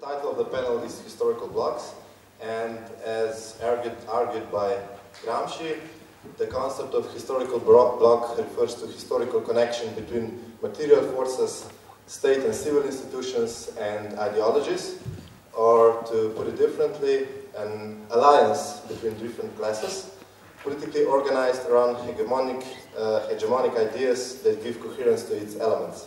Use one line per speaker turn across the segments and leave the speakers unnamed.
title of the panel is Historical Blocs, and as argued, argued by Gramsci, the concept of historical bloc refers to historical connection between material forces, state and civil institutions, and ideologies, or to put it differently, an alliance between different classes, politically organized around hegemonic, uh, hegemonic ideas that give coherence to its elements.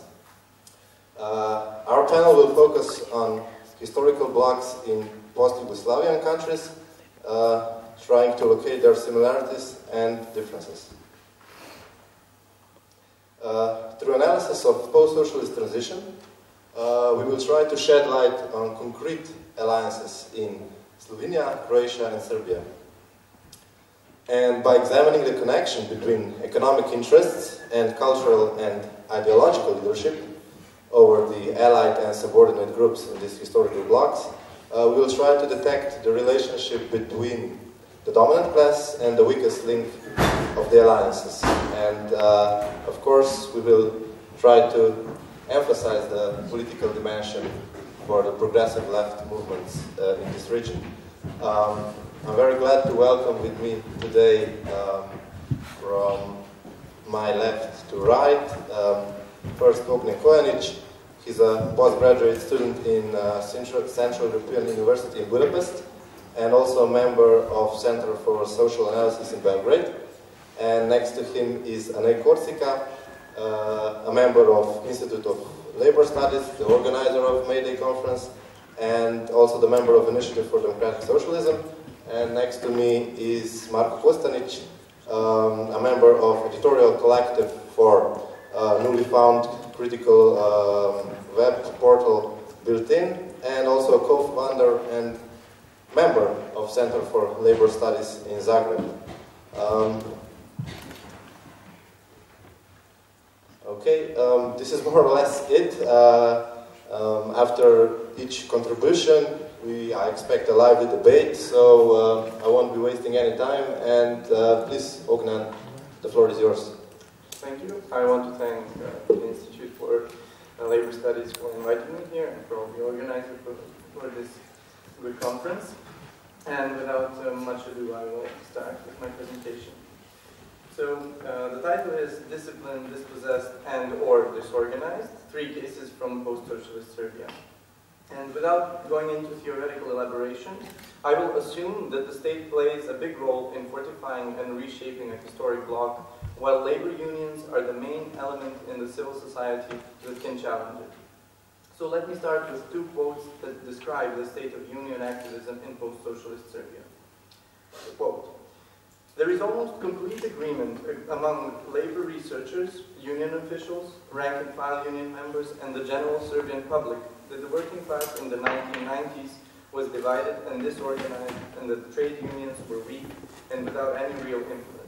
Uh, our panel will focus on historical blocs in post-Yugoslavian countries, uh, trying to locate their similarities and differences. Uh, through analysis of post-socialist transition, uh, we will try to shed light on concrete alliances in Slovenia, Croatia and Serbia. And by examining the connection between economic interests and cultural and ideological leadership over the allied and subordinate groups in these historical blocs, uh, we will try to detect the relationship between the dominant class and the weakest link of the alliances. And uh, of course, we will try to emphasize the political dimension for the progressive left movements uh, in this region. Um, I'm very glad to welcome with me today um, from my left to right, um, first Ognjen Kojanić. He's a postgraduate student in uh, Central, Central European University in Budapest and also a member of Center for Social Analysis in Belgrade. And next to him is Anej Korsika, uh, a member of Institute of Labor Studies, the organizer of May Day Conference, and also the member of Initiative for Democratic Socialism. And next to me is Marko Kostanić, um, a member of editorial collective for newly found critical um, web portal Bilten, and also a co-founder and member of Center for Labor Studies in Zagreb. Um, okay, um, this is more or less it. Uh, um, after each contribution, we, I expect a lively debate, so uh, I won't be wasting any time. And uh, please, Ognjen, the floor is yours.
Thank you. I want to thank uh, the Institute for uh, Labor Studies for inviting me here and for all the organizers for, for this good conference. And without uh, much ado, I will start with my presentation. So uh, the title is Disciplined, Dispossessed, and or Disorganized, three cases from post-socialist Serbia. And without going into theoretical elaboration, I will assume that the state plays a big role in fortifying and reshaping a historic bloc, while labor unions are the main element in the civil society that can challenge it. So let me start with two quotes that describe the state of union activism in post-socialist Serbia. Quote, there is almost complete agreement among labor researchers, union officials, rank-and-file union members, and the general Serbian public that the working class in the 1990s was divided and disorganized and that trade unions were weak and without any real influence.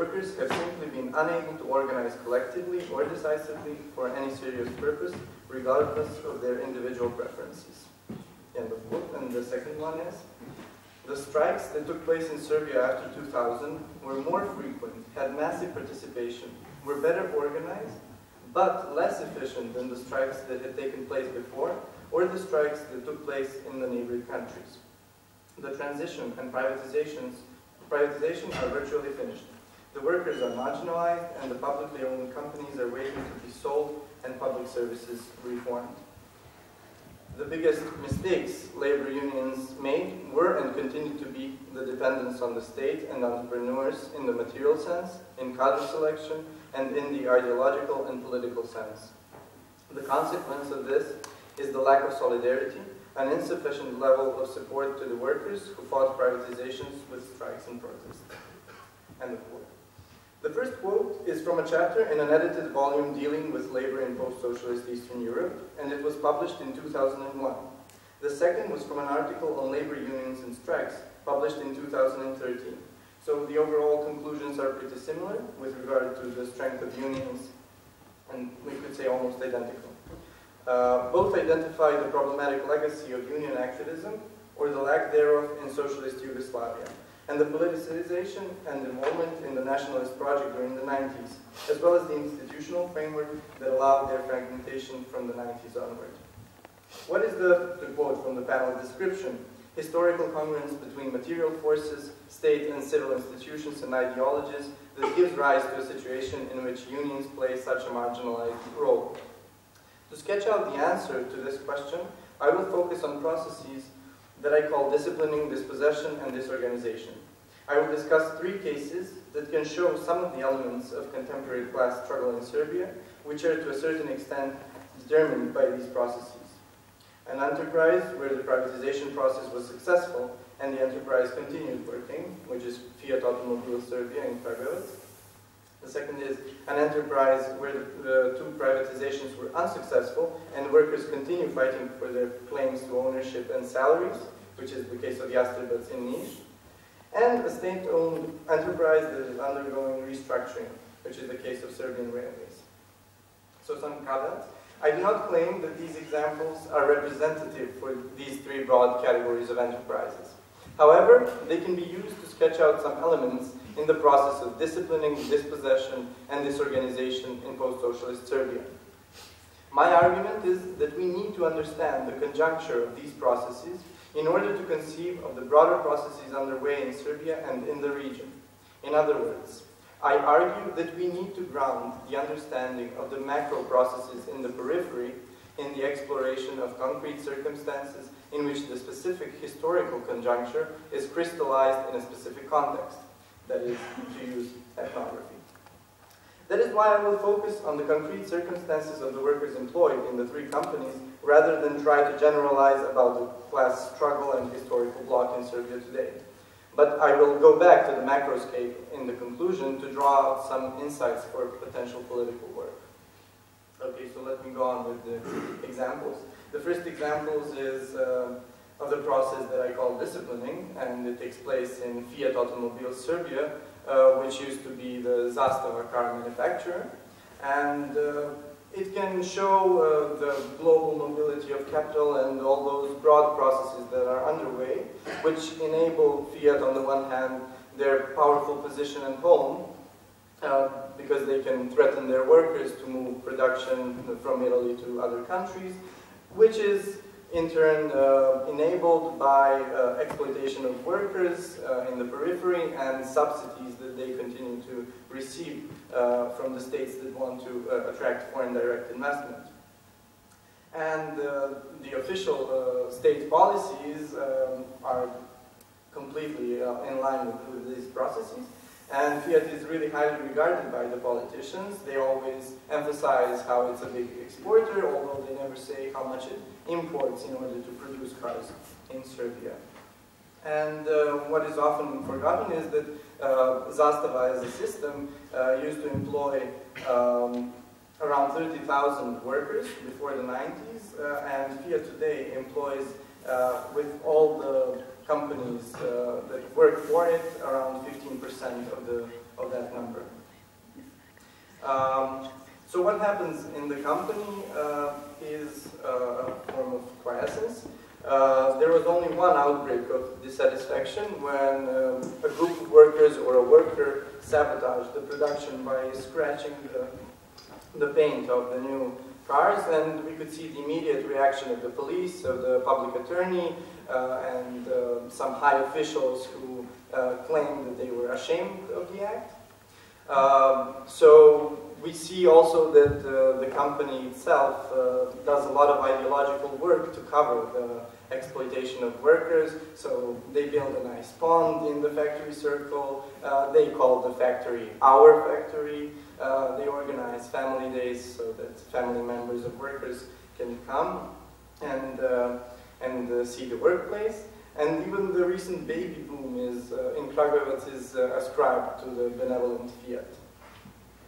Workers have simply been unable to organize collectively or decisively for any serious purpose regardless of their individual preferences. End of quote. And the second one is, the strikes that took place in Serbia after 2000 were more frequent, had massive participation, were better organized, but less efficient than the strikes that had taken place before, or the strikes that took place in the neighboring countries. The transition and privatizations, privatization are virtually finished. The workers are marginalized, and the publicly owned companies are waiting to be sold and public services reformed. The biggest mistakes labor unions made were and continue to be the dependence on the state and entrepreneurs in the material sense, in cadre selection, and in the ideological and political sense. The consequence of this is the lack of solidarity, an insufficient level of support to the workers who fought privatizations with strikes and protests. End of quote. The first quote is from a chapter in an edited volume dealing with labor in post-socialist Eastern Europe, and it was published in 2001. The second was from an article on labor unions and strikes, published in 2013. So the overall conclusions are pretty similar with regard to the strength of unions, and we could say almost identical. Uh, both identify the problematic legacy of union activism, or the lack thereof in socialist Yugoslavia and the politicization and involvement in the nationalist project during the 90s, as well as the institutional framework that allowed their fragmentation from the 90s onward. What is the, quote from the panel description? Historical congruence between material forces, state and civil institutions and ideologies that gives rise to a situation in which unions play such a marginalized role. To sketch out the answer to this question, I will focus on processes that I call disciplining, dispossession, and disorganization. I will discuss three cases that can show some of the elements of contemporary class struggle in Serbia, which are to a certain extent determined by these processes. An enterprise where the privatization process was successful and the enterprise continued working, which is Fiat Automobile Serbia in Kragujevac. The second is an enterprise where the, two privatizations were unsuccessful and workers continue fighting for their claims to ownership and salaries, which is the case of Jastrebac in Niš. And a state-owned enterprise that is undergoing restructuring, which is the case of Serbian Railways. So some caveats. I do not claim that these examples are representative for these three broad categories of enterprises. However, they can be used to sketch out some elements in the process of disciplining, dispossession, and disorganization in post-socialist Serbia. My argument is that we need to understand the conjuncture of these processes in order to conceive of the broader processes underway in Serbia and in the region. In other words, I argue that we need to ground the understanding of the macro processes in the periphery in the exploration of concrete circumstances in which the specific historical conjuncture is crystallized in a specific context, that is, to use ethnography. That is why I will focus on the concrete circumstances of the workers employed in the three companies rather than try to generalize about the class struggle and historical bloc in Serbia today. But I will go back to the macroscape in the conclusion to draw out some insights for potential political work. Okay, so let me go on with the examples. The first examples is uh, of the process that I call disciplining, and it takes place in Fiat Automobile Serbia, uh, which used to be the Zastava car manufacturer. And uh, it can show uh, the global mobility of capital and all those broad processes that are underway, which enable Fiat, on the one hand, their powerful position at home, uh, because they can threaten their workers to move production from Italy to other countries, which is in turn uh, enabled by uh, exploitation of workers uh, in the periphery and subsidies that they continue to receive uh, from the states that want to uh, attract foreign direct investment. And uh, the official state policies um, are completely in line with, with these processes. And Fiat is really highly regarded by the politicians. They always emphasize how it's a big exporter, although they never say how much it imports in order to produce cars in Serbia. And uh, what is often forgotten is that uh, Zastava as a system uh, used to employ um, around 30,000 workers before the 90s, uh, and Fiat today employs, uh, with all the companies uh, that work for it, around 15% of, the, of that number. Um, so what happens in the company uh, is uh, a form of quiescence. Uh, there was only one outbreak of dissatisfaction when um, a group of workers or a worker sabotaged the production by scratching the, the paint of the new cars and we could see the immediate reaction of the police, of the public attorney, uh, and uh, some high officials who uh, claimed that they were ashamed of the act. Um, so we see also that uh, the company itself uh, does a lot of ideological work to cover the exploitation of workers. So they build a nice pond in the factory circle. Uh, they call the factory our factory. They organize family days so that family members of workers can come. And and uh, see the workplace. And even the recent baby boom is uh, in Kragujevac is uh, ascribed to the benevolent fiat.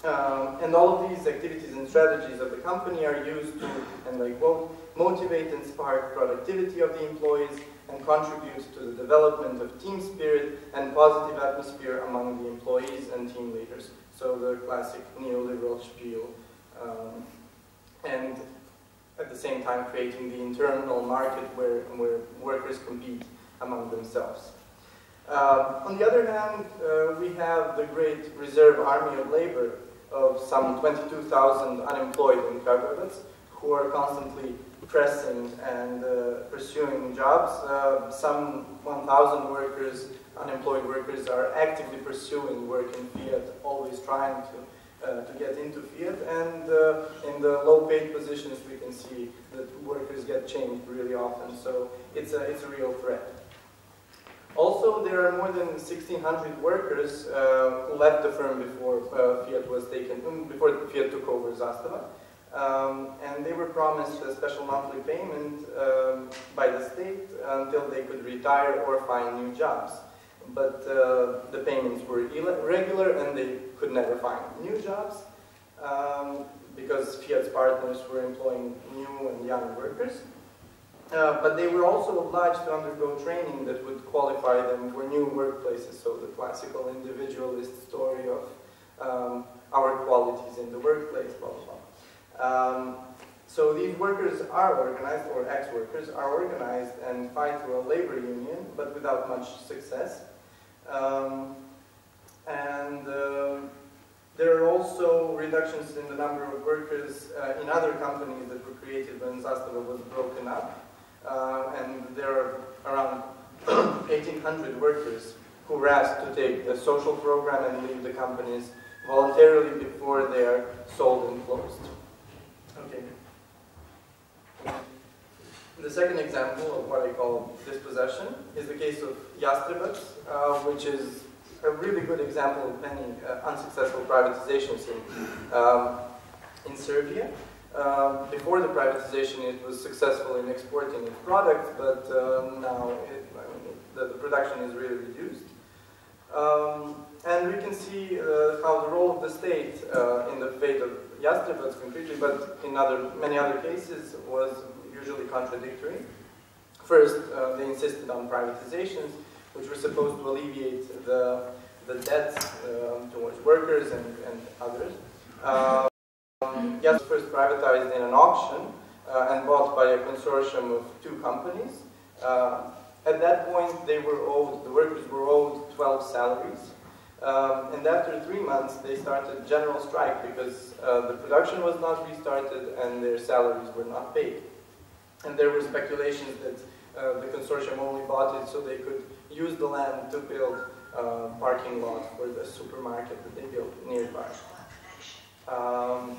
Um, and all of these activities and strategies of the company are used to, and I quote, motivate and spark productivity of the employees and contribute to the development of team spirit and positive atmosphere among the employees and team leaders. So the classic neoliberal spiel. Um, and at the same time creating the internal market where, where workers compete among themselves. Uh, on the other hand, uh, we have the great reserve army of labor of some 22,000 unemployed in Kragujevac, who are constantly pressing and uh, pursuing jobs. Uh, some 1,000 workers, unemployed workers, are actively pursuing work in Fiat, always trying to uh, to get into Fiat. And uh, in the low-paid positions, we can see that workers get changed really often. So it's a, it's a real threat. Also, there are more than 1,600 workers uh, who left the firm before uh, Fiat was taken, um, before Fiat took over Zastava. Um, and they were promised a special monthly payment um, by the state until they could retire or find new jobs but uh, the payments were irregular and they could never find new jobs um, because Fiat's partners were employing new and young workers. Uh, but they were also obliged to undergo training that would qualify them for new workplaces, so the classical individualist story of um, our qualities in the workplace, blah, blah, blah. Um, so these workers are organized, or ex-workers are organized and fight through a labor union, but without much success. Um, and uh, there are also reductions in the number of workers uh, in other companies that were created when Zastava was broken up. Uh, and there are around 1,800 workers who were asked to take the social program and leave the companies voluntarily before they are sold and closed. Okay. The second example of what I call dispossession is the case of Jastrebac, uh, which is a really good example of many uh, unsuccessful privatizations in, um, in Serbia. Um, before the privatization, it was successful in exporting its products, but um, now it, I mean, the, the, production is really reduced. Um, and we can see uh, how the role of the state uh, in the fate of Jastrebac concretely, but in other, many other cases, was usually contradictory. First, uh, they insisted on privatizations, which were supposed to alleviate the, the debts um, towards workers and, and others. Um, yes, first privatized in an auction uh, and bought by a consortium of two companies. Uh, at that point, they were owed, the workers were owed 12 salaries. Um, and after three months, they started general strike because uh, the production was not restarted and their salaries were not paid. And there were speculations that uh, the consortium only bought it so they could use the land to build a parking lot for the supermarket that they built nearby. Um,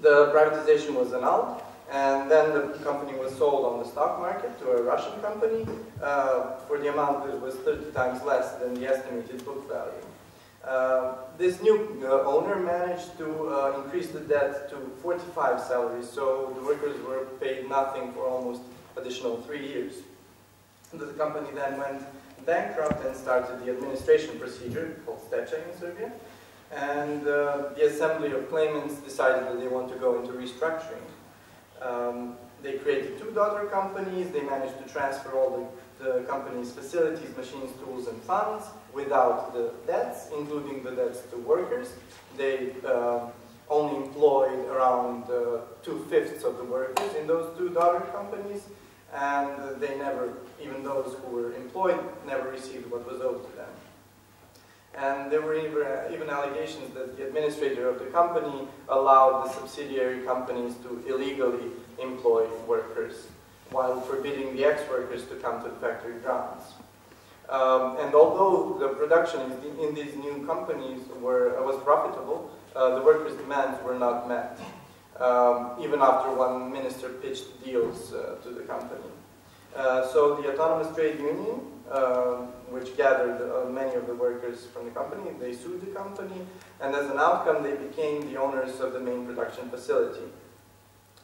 the privatization was annulled, and then the company was sold on the stock market to a Russian company uh, for the amount that was 30 times less than the estimated book value. Uh, this new uh, owner managed to uh, increase the debt to 45 salaries, so the workers were paid nothing for almost additional three years. The company then went bankrupt and started the administration procedure called Stečaj in Serbia, and uh, the assembly of claimants decided that they want to go into restructuring. Um, they created two daughter companies, they managed to transfer all the the company's facilities, machines, tools, and funds without the debts, including the debts to workers. They uh, only employed around uh, two-fifths of the workers in those two daughter companies, and they never, even those who were employed, never received what was owed to them. And there were even allegations that the administrator of the company allowed the subsidiary companies to illegally employ workers while forbidding the ex-workers to come to the factory grounds. Um, and although the production in these new companies were, was profitable, uh, the workers' demands were not met, um, even after one minister pitched deals uh, to the company. Uh, so the Autonomous Trade Union, um, which gathered uh, many of the workers from the company, they sued the company, and as an outcome they became the owners of the main production facility.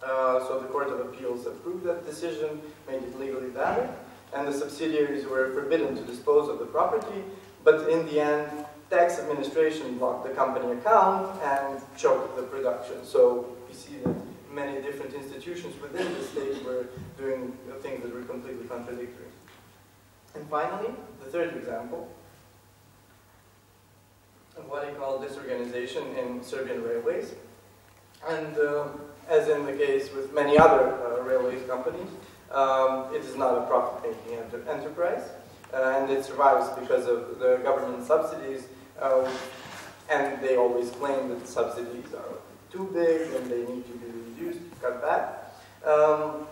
Uh, so the Court of Appeals approved that decision, made it legally valid, and the subsidiaries were forbidden to dispose of the property, but in the end, tax administration blocked the company account and choked the production. So we see that many different institutions within the state were doing things that were completely contradictory. And finally, the third example of what I call disorganization in Serbian railways. And um, as in the case with many other uh, railways companies, um, it is not a profit-making enter enterprise, uh, and it survives because of the government subsidies, uh, and they always claim that subsidies are too big and they need to be reduced, cut back. Um,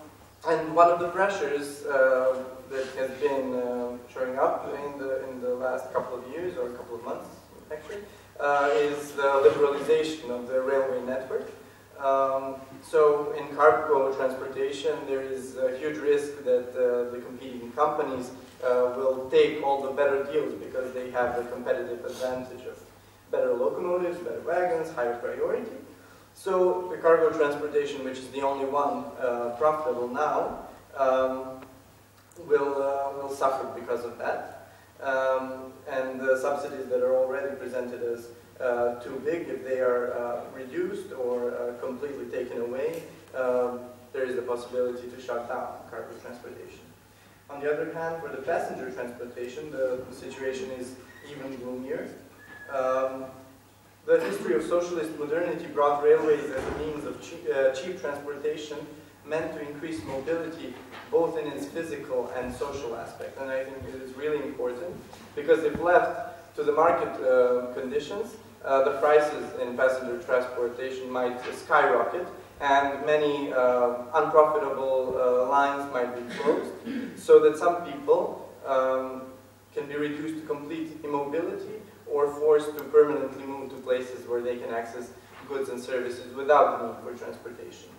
and one of the pressures uh, that has been uh, showing up in the, in the last couple of years or a couple of months, actually, uh, is the liberalization of the railway network. Um, so in cargo transportation, there is a huge risk that uh, the competing companies uh, will take all the better deals because they have the competitive advantage of better locomotives, better wagons, higher priority. So the cargo transportation, which is the only one uh, profitable now, um, will, uh, will suffer because of that. Um, and the subsidies that are already presented as uh, too big, if they are uh, reduced or uh, completely taken away, um, there is the possibility to shut down cargo transportation. On the other hand, for the passenger transportation, the, the situation is even gloomier. Um, the history of socialist modernity brought railways as a means of cheap, uh, cheap transportation meant to increase mobility both in its physical and social aspect. And I think it is really important because if left to the market uh, conditions, uh, the prices in passenger transportation might skyrocket and many uh, unprofitable uh, lines might be closed so that some people um, can be reduced to complete immobility or forced to permanently move to places where they can access goods and services without the need for transportation.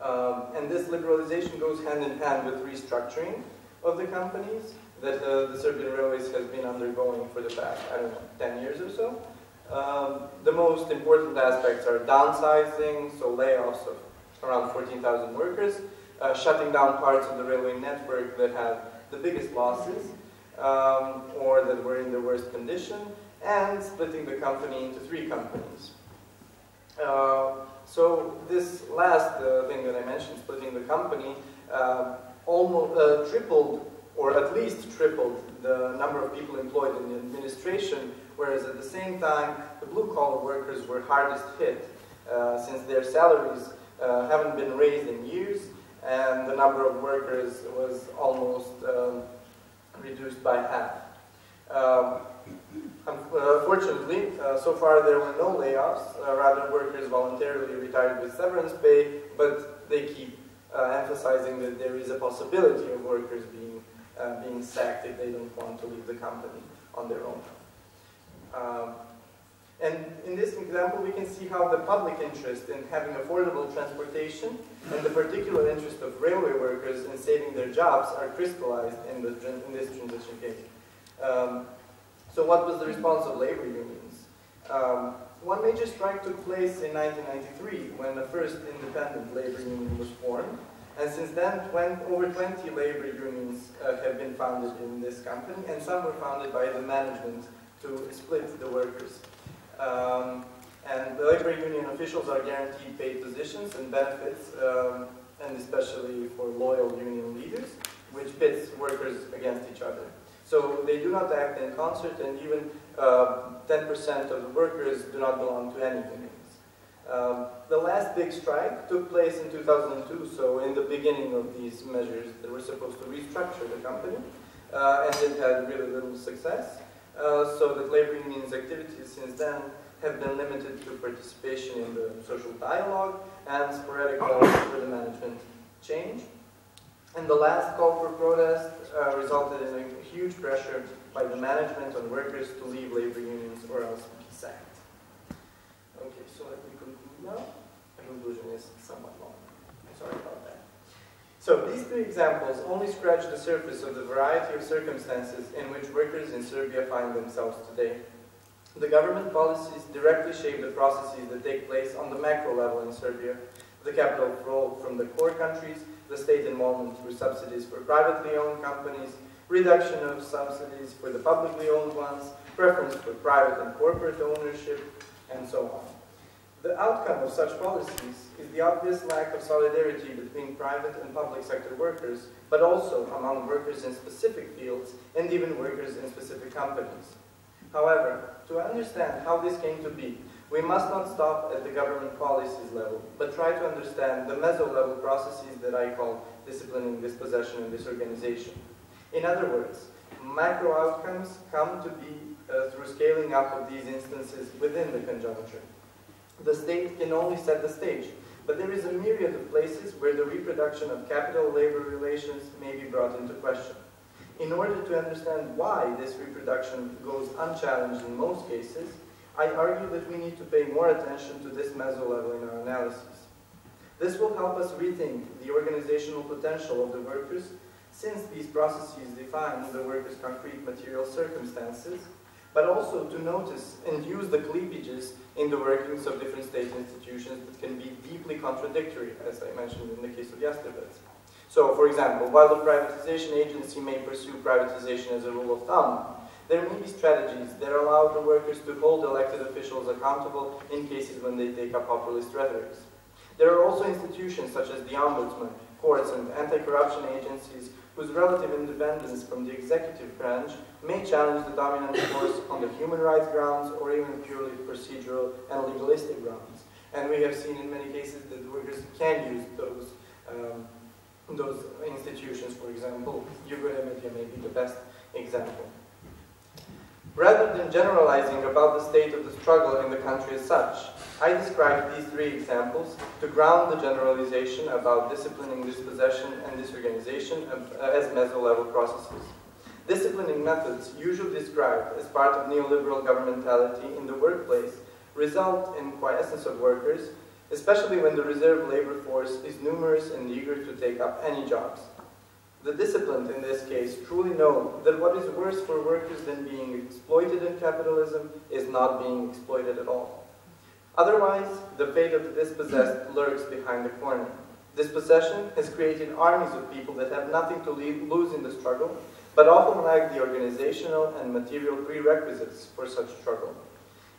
Um, and this liberalization goes hand in hand with restructuring of the companies that uh, the Serbian Railways has been undergoing for the past, I don't know, 10 years or so. Um, the most important aspects are downsizing, so layoffs of around 14,000 workers, uh, shutting down parts of the railway network that had the biggest losses, um, or that were in the worst condition, and splitting the company into three companies. Uh, so this last uh, thing that I mentioned, splitting the company, uh, almost uh, tripled, or at least tripled, the number of people employed in the administration, whereas at the same time, the blue-collar workers were hardest hit, uh, since their salaries uh, haven't been raised in years, and the number of workers was almost um, reduced by half. Um, Unfortunately, uh, so far there were no layoffs, uh, rather workers voluntarily retired with severance pay, but they keep uh, emphasizing that there is a possibility of workers being, uh, being sacked if they don't want to leave the company on their own. Um, and in this example, we can see how the public interest in having affordable transportation and the particular interest of railway workers in saving their jobs are crystallized in, the, in this transition case. Um, so what was the response of labor unions? Um, one major strike took place in 1993 when the first independent labor union was formed. And since then, 20, over 20 labor unions uh, have been founded in this company, and some were founded by the management to split the workers. Um, and the labor union officials are guaranteed paid positions and benefits, um, and especially for loyal union leaders, which pits workers against each other. So they do not act in concert, and even 10% uh, of the workers do not belong to any unions. Um, the last big strike took place in 2002, so in the beginning of these measures that were supposed to restructure the company, uh, and it had really little success. Uh, so that labor unions' activities since then have been limited to participation in the social dialogue and sporadic calls for the management change. And the last call for protest uh, resulted in a huge pressure by the management on workers to leave labor unions or else be sacked. Okay, so let me conclude now. The conclusion is somewhat long. Sorry. So these three examples only scratch the surface of the variety of circumstances in which workers in Serbia find themselves today. The government policies directly shape the processes that take place on the macro level in Serbia. The capital flow from the core countries the state involvement through subsidies for privately owned companies, reduction of subsidies for the publicly owned ones, preference for private and corporate ownership, and so on. The outcome of such policies is the obvious lack of solidarity between private and public sector workers, but also among workers in specific fields and even workers in specific companies. However, to understand how this came to be, we must not stop at the government policies level, but try to understand the meso-level processes that I call disciplining, dispossession, and disorganization. In other words, macro outcomes come to be uh, through scaling up of these instances within the conjuncture. The state can only set the stage, but there is a myriad of places where the reproduction of capital-labor relations may be brought into question. In order to understand why this reproduction goes unchallenged in most cases, I argue that we need to pay more attention to this meso-level in our analysis. This will help us rethink the organizational potential of the workers since these processes define the workers' concrete material circumstances, but also to notice and use the cleavages in the workings of different state institutions that can be deeply contradictory, as I mentioned in the case of Jastrebac. So, for example, while the privatization agency may pursue privatization as a rule of thumb, there may be strategies that allow the workers to hold elected officials accountable in cases when they take up populist rhetorics. There are also institutions such as the Ombudsman, courts, and anti-corruption agencies whose relative independence from the executive branch may challenge the dominant force on the human rights grounds or even purely procedural and legalistic grounds. And we have seen in many cases that workers can use those, um, those institutions, for example. Jugoremedija may be the best example. Rather than generalizing about the state of the struggle in the country as such, I described these three examples to ground the generalization about disciplining dispossession and disorganization uh, as meso-level processes. Disciplining methods, usually described as part of neoliberal governmentality in the workplace, result in quiescence of workers, especially when the reserve labor force is numerous and eager to take up any jobs. The disciplined in this case truly know that what is worse for workers than being exploited in capitalism is not being exploited at all. Otherwise, the fate of the dispossessed lurks behind the corner. Dispossession has created armies of people that have nothing to lose in the struggle, but often lack the organizational and material prerequisites for such struggle.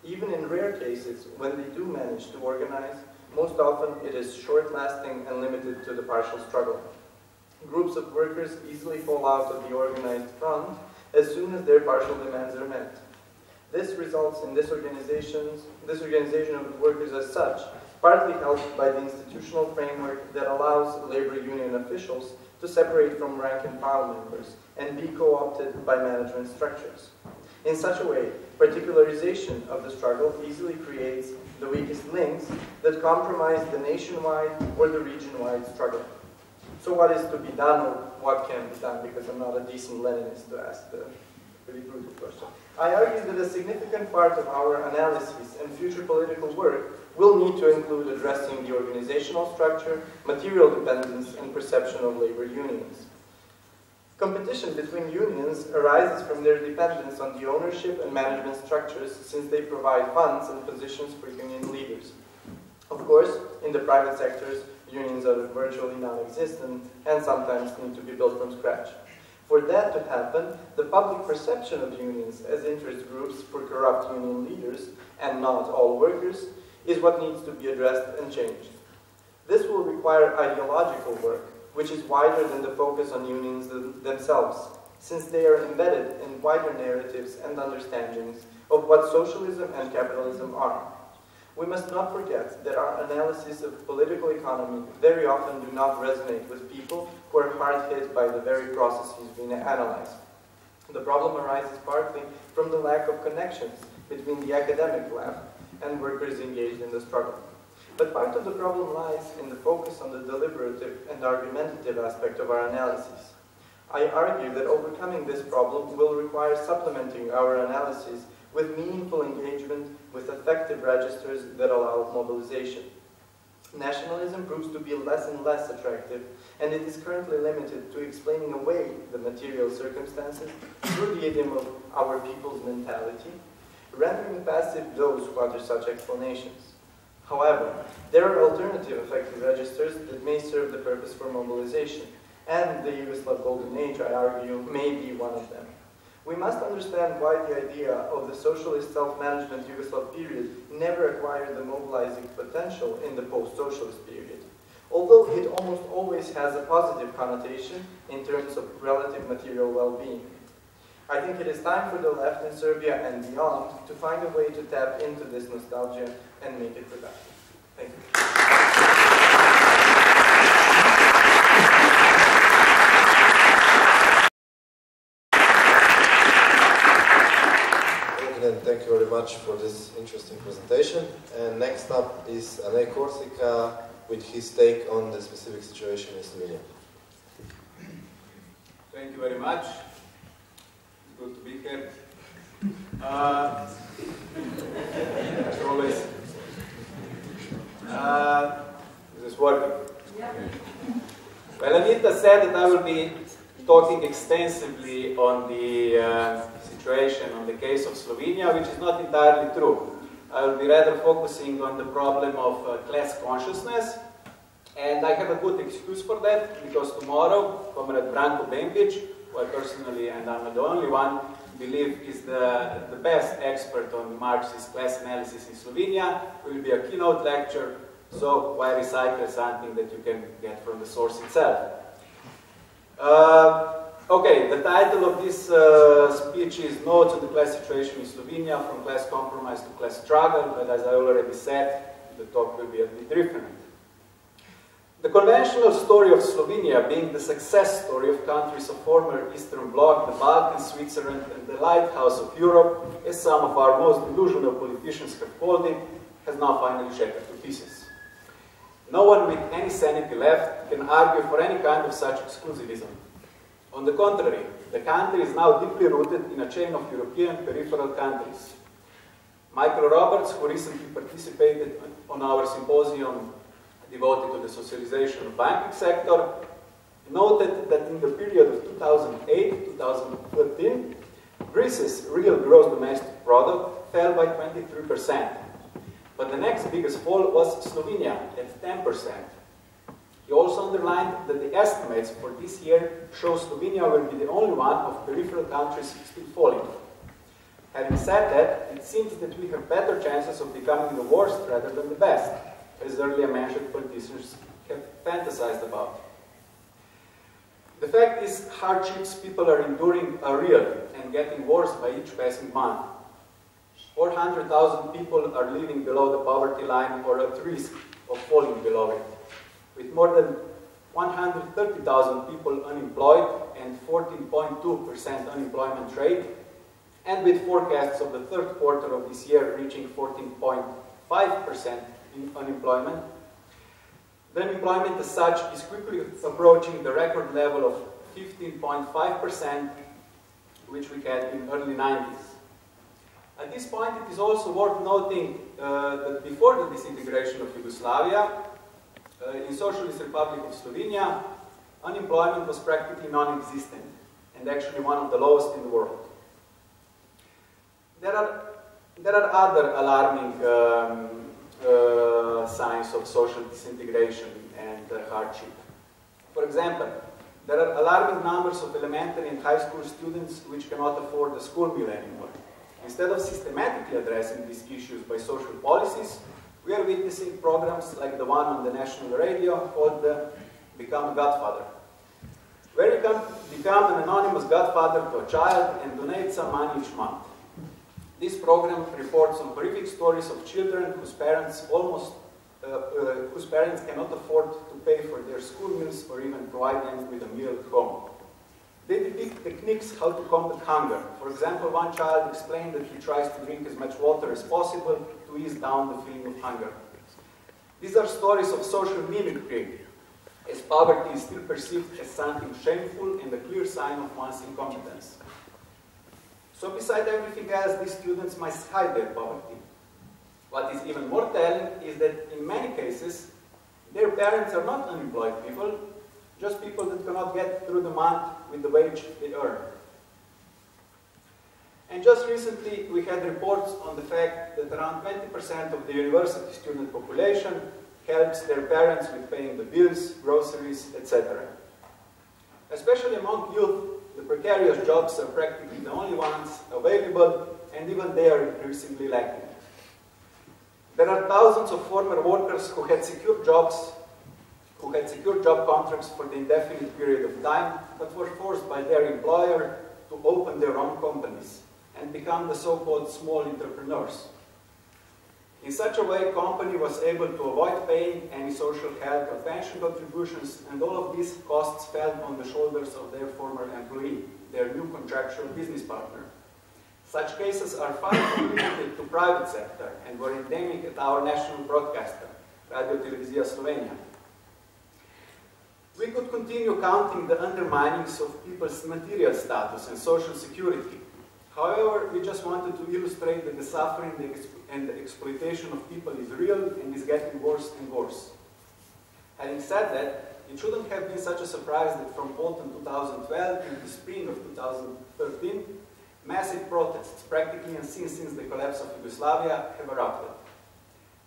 Even in rare cases, when they do manage to organize, most often it is short-lasting and limited to the partial struggle. Groups of workers easily fall out of the organized front as soon as their partial demands are met. This results in disorganizations, disorganization of workers as such, partly helped by the institutional framework that allows labor union officials to separate from rank and file members and be co-opted by management structures. In such a way, particularization of the struggle easily creates the weakest links that compromise the nationwide or the region-wide struggle. So what is to be done or what can be done? Because I'm not a decent Leninist to ask the pretty brutal question. I argue that a significant part of our analysis and future political work will need to include addressing the organizational structure, material dependence, and perception of labor unions. Competition between unions arises from their dependence on the ownership and management structures since they provide funds and positions for union leaders. Of course, in the private sectors, unions are virtually non-existent and sometimes need to be built from scratch. For that to happen, the public perception of unions as interest groups for corrupt union leaders, and not all workers, is what needs to be addressed and changed. This will require ideological work, which is wider than the focus on unions themselves, since they are embedded in wider narratives and understandings of what socialism and capitalism are. We must not forget that our analysis of political economy very often do not resonate with people who are hard hit by the very processes we analyze. The problem arises partly from the lack of connections between the academic lab and workers engaged in the struggle. But part of the problem lies in the focus on the deliberative and argumentative aspect of our analysis. I argue that overcoming this problem will require supplementing our analysis with meaningful engagement with effective registers that allow mobilization. Nationalism proves to be less and less attractive, and it is currently limited to explaining away the material circumstances through the idiom of our people's mentality, rendering passive those who utter such explanations. However, there are alternative effective registers that may serve the purpose for mobilization, and the Yugoslav Golden Age, I argue, may be one of them. We must understand why the idea of the socialist self-management Yugoslav period never acquired the mobilizing potential in the post-socialist period, although it almost always has a positive connotation in terms of relative material well-being. I think it is time for the left in Serbia and beyond to find a way to tap into this nostalgia and make it productive. Thank you.
Thank you very much. much for this interesting presentation. And next up is Anej Korsika with his take on the specific situation in Slovenia.
Thank you very much. It's good to be here. Uh, as always. Uh, is this working? Yeah. Well, Anita said that I will be talking extensively on the uh, situation, on the case of Slovenia, which is not entirely true. I will be rather focusing on the problem of uh, class consciousness, and I have a good excuse for that, because tomorrow, Comrade Branko Bembič, who I personally, and I'm not the only one, believe is the, the best expert on Marxist class analysis in Slovenia, will be a keynote lecture, so why recycle something that you can get from the source itself? Uh, okay, the title of this uh, speech is Notes on the Class Situation in Slovenia, from Class Compromise to Class Struggle, but as I already said, the talk will be a bit different. The conventional story of Slovenia being the success story of countries of former Eastern Bloc, the Balkans, Switzerland, and the lighthouse of Europe, as some of our most delusional politicians have called it, has now finally shattered to pieces. No one with any sanity left can argue for any kind of such exclusivism. On the contrary, the country is now deeply rooted in a chain of European peripheral countries. Michael Roberts, who recently participated on our symposium devoted to the socialization of banking sector, noted that in the period of 2008-2013, Greece's real gross domestic product fell by 23%, but the next biggest fall was Slovenia at 10%. He also underlined that the estimates for this year show Slovenia will be the only one of peripheral countries still falling. Having said that, it seems that we have better chances of becoming the worst rather than the best, as earlier mentioned politicians have fantasized about. The fact is, hardships people are enduring are real and getting worse by each passing month. 400,000 people are living below the poverty line or at risk of falling below it, with more than 130,000 people unemployed and 14.2% unemployment rate, and with forecasts of the third quarter of this year reaching 14.5% in unemployment. The unemployment as such is quickly approaching the record level of 15.5%, which we had in early 90s. At this point, it is also worth noting uh, that before the disintegration of Yugoslavia, in Socialist Republic of Slovenia, unemployment was practically non-existent and actually one of the lowest in the world. There are, there are other alarming um, uh, signs of social disintegration and uh, hardship. For example, there are alarming numbers of elementary and high school students which cannot afford a school meal anymore. Instead of systematically addressing these issues by social policies, we are witnessing programs like the one on the national radio called the Become a Godfather, where you can become an anonymous godfather to a child and donate some money each month. This program reports on horrific stories of children whose parents almost uh, uh, whose parents cannot afford to pay for their school meals or even provide them with a meal at home. They depict techniques how to combat hunger. For example, one child explained that he tries to drink as much water as possible to ease down the feeling of hunger. These are stories of social mimicry, as poverty is still perceived as something shameful and a clear sign of one's incompetence. So beside everything else, these students must hide their poverty. What is even more telling is that in many cases, their parents are not unemployed people, just people that cannot get through the month with the wage they earn. And just recently, we had reports on the fact that around 20% of the university student population helps their parents with paying the bills, groceries, etc. Especially among youth, the precarious jobs are practically the only ones available, and even they are increasingly lacking. There are thousands of former workers who had secure jobs who had secured job contracts for the indefinite period of time, but were forced by their employer to open their own companies and become the so-called small entrepreneurs. In such a way, company was able to avoid paying any social health or pension contributions, and all of these costs fell on the shoulders of their former employee, their new contractual business partner. Such cases are far limited to private sector and were endemic at our national broadcaster, Radio Televizija Slovenia. We could continue counting the underminings of people's material status and social security. However, we just wanted to illustrate that the suffering and the exploitation of people is real and is getting worse and worse. Having said that, it shouldn't have been such a surprise that from autumn 2012 into spring of 2013, massive protests, practically unseen since the collapse of Yugoslavia, have erupted.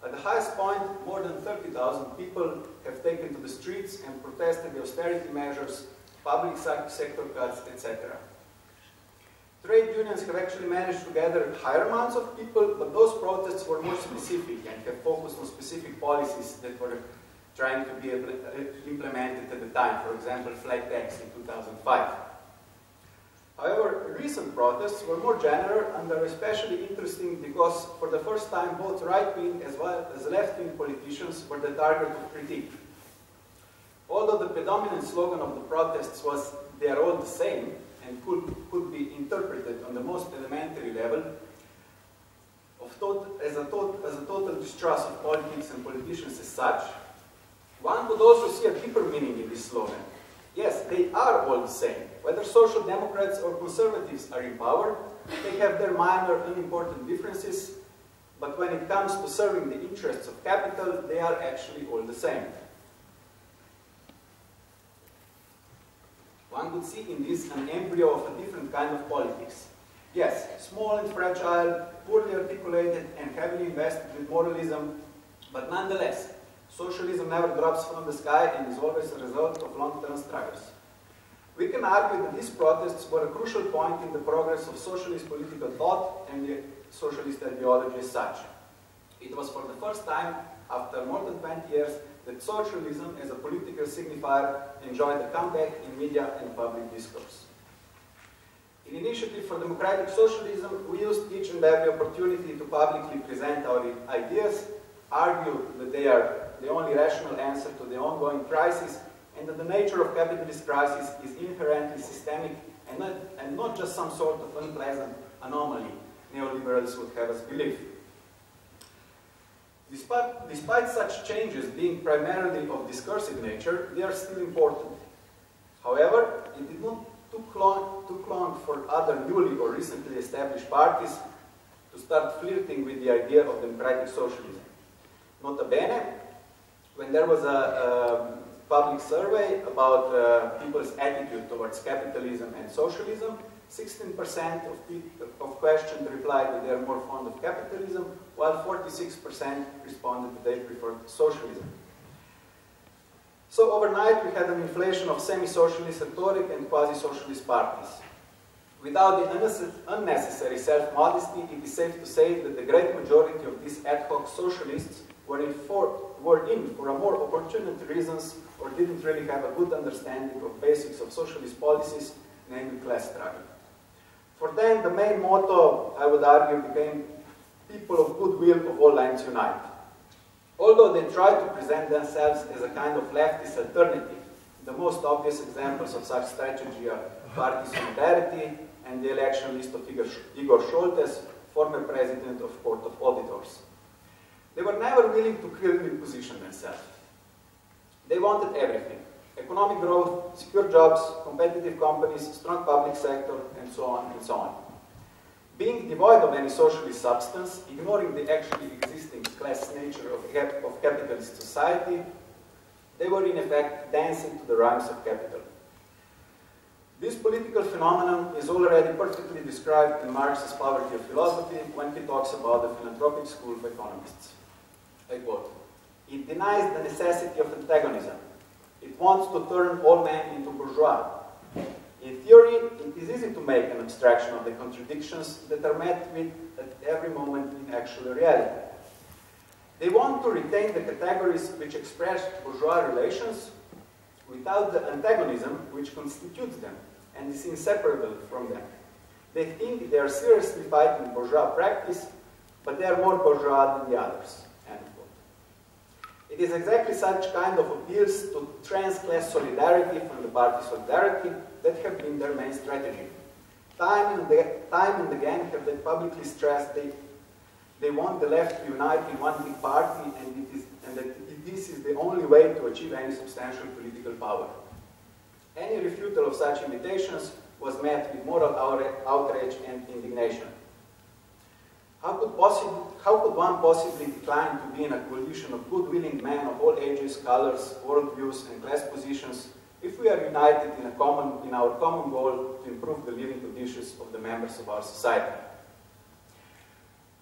At the highest point, more than 30,000 people have taken to the streets and protested the austerity measures, public sector cuts, etc. Trade unions have actually managed to gather higher amounts of people, but those protests were more specific and have focused on specific policies that were trying to be uh, implemented at the time, for example, flat tax in 2005. However, recent protests were more general and are especially interesting because for the first time both right-wing as well as left-wing politicians were the target of critique. Although the predominant slogan of the protests was, they are all the same, and could, could be interpreted on the most elementary level of as, a as a total distrust of politics and politicians as such, one could also see a deeper meaning in this slogan. Yes, they are all the same. Whether social democrats or conservatives are in power, they have their minor, unimportant differences, but when it comes to serving the interests of capital, they are actually all the same. One could see in this an embryo of a different kind of politics. Yes, small and fragile, poorly articulated and heavily invested with moralism, but nonetheless, Socialism never drops from the sky and is always a result of long-term struggles. We can argue that these protests were a crucial point in the progress of socialist political thought and the socialist ideology as such. It was for the first time, after more than 20 years, that socialism as a political signifier enjoyed a comeback in media and public discourse. In Initiative for Democratic Socialism, we used each and every opportunity to publicly present our ideas, argue that they are the only rational answer to the ongoing crisis, and that the nature of capitalist crisis is inherently systemic and not, and not just some sort of unpleasant anomaly, neoliberals would have us believe. Despite, despite such changes being primarily of discursive nature, they are still important. However, it did not took long, took long for other newly or recently established parties to start flirting with the idea of democratic socialism. Nota bene, when there was a, a public survey about uh, people's attitude towards capitalism and socialism, 16% of, of questioned replied that they are more fond of capitalism, while 46% responded that they preferred socialism. So overnight we had an inflation of semi-socialist rhetoric and quasi-socialist parties. Without the unnecessary self-modesty, it is safe to say that the great majority of these ad hoc socialists were in for, were in for a more opportunity reasons or didn't really have a good understanding of basics of socialist policies, namely class struggle. For them, the main motto, I would argue, became people of goodwill of all lines unite. Although they try to present themselves as a kind of leftist alternative, the most obvious examples of such strategy are party solidarity and the election list of Igor, Igor Šoltes, former president of Court of Auditors. They were never willing to clearly position themselves. They wanted everything. Economic growth, secure jobs, competitive companies, strong public sector, and so on and so on. Being devoid of any socialist substance, ignoring the actually existing class nature of, of capitalist society, they were in effect dancing to the rhymes of capital. This political phenomenon is already perfectly described in Marx's Poverty of Philosophy when he talks about the philanthropic school of economists. I quote, it denies the necessity of antagonism. It wants to turn all men into bourgeois. In theory, it is easy to make an abstraction of the contradictions that are met with at every moment in actual reality. They want to retain the categories which express bourgeois relations without the antagonism which constitutes them and is inseparable from them. They think they are seriously fighting bourgeois practice, but they are more bourgeois than the others. It is exactly such kind of appeals to trans-class solidarity from the party solidarity that have been their main strategy. time and, the, time and again have they publicly stressed they, they want the left to unite in one big party and, it is, and that this is the only way to achieve any substantial political power. Any refutal of such invitations was met with moral outrage and indignation. How could, how could one possibly decline to be in a coalition of good-willing men of all ages, colors, worldviews, and class positions if we are united in, common, in our common goal to improve the living conditions of the members of our society?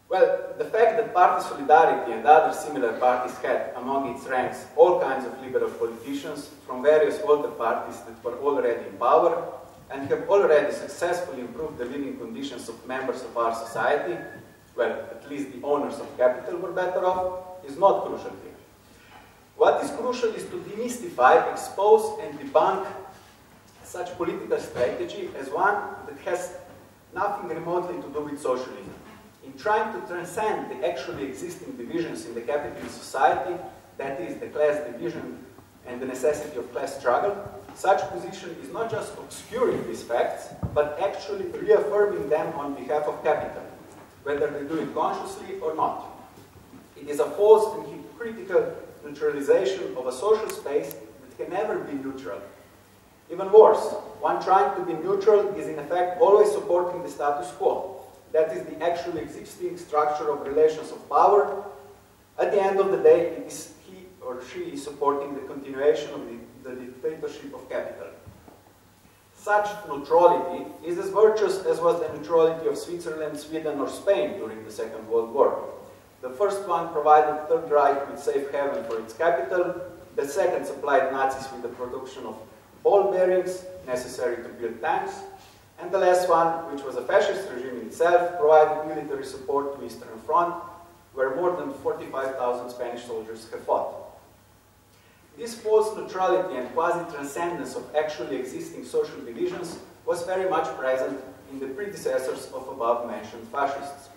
Well, the fact that Party Solidarity and other similar parties had among its ranks all kinds of liberal politicians from various older parties that were already in power and have already successfully improved the living conditions of members of our society, well, at least the owners of capital were better off, is not crucial here. What is crucial is to demystify, expose, and debunk such political strategy as one that has nothing remotely to do with socialism. In trying to transcend the actually existing divisions in the capitalist society, that is, the class division and the necessity of class struggle, such position is not just obscuring these facts, but actually reaffirming them on behalf of capital, whether they do it consciously or not. It is a false and hypocritical neutralization of a social space that can never be neutral. Even worse, one trying to be neutral is in effect always supporting the status quo. That is the actually existing structure of relations of power. At the end of the day, it is he or she is supporting the continuation of the, the dictatorship of capital. Such neutrality is as virtuous as was the neutrality of Switzerland, Sweden, or Spain during the Second World War. The first one provided Third Reich with safe haven for its capital. The second supplied Nazis with the production of ball bearings necessary to build tanks. And the last one, which was a fascist regime itself, provided military support to Eastern Front, where more than 45,000 Spanish soldiers have fought. This false neutrality and quasi-transcendence of actually existing social divisions was very much present in the predecessors of above-mentioned fascists.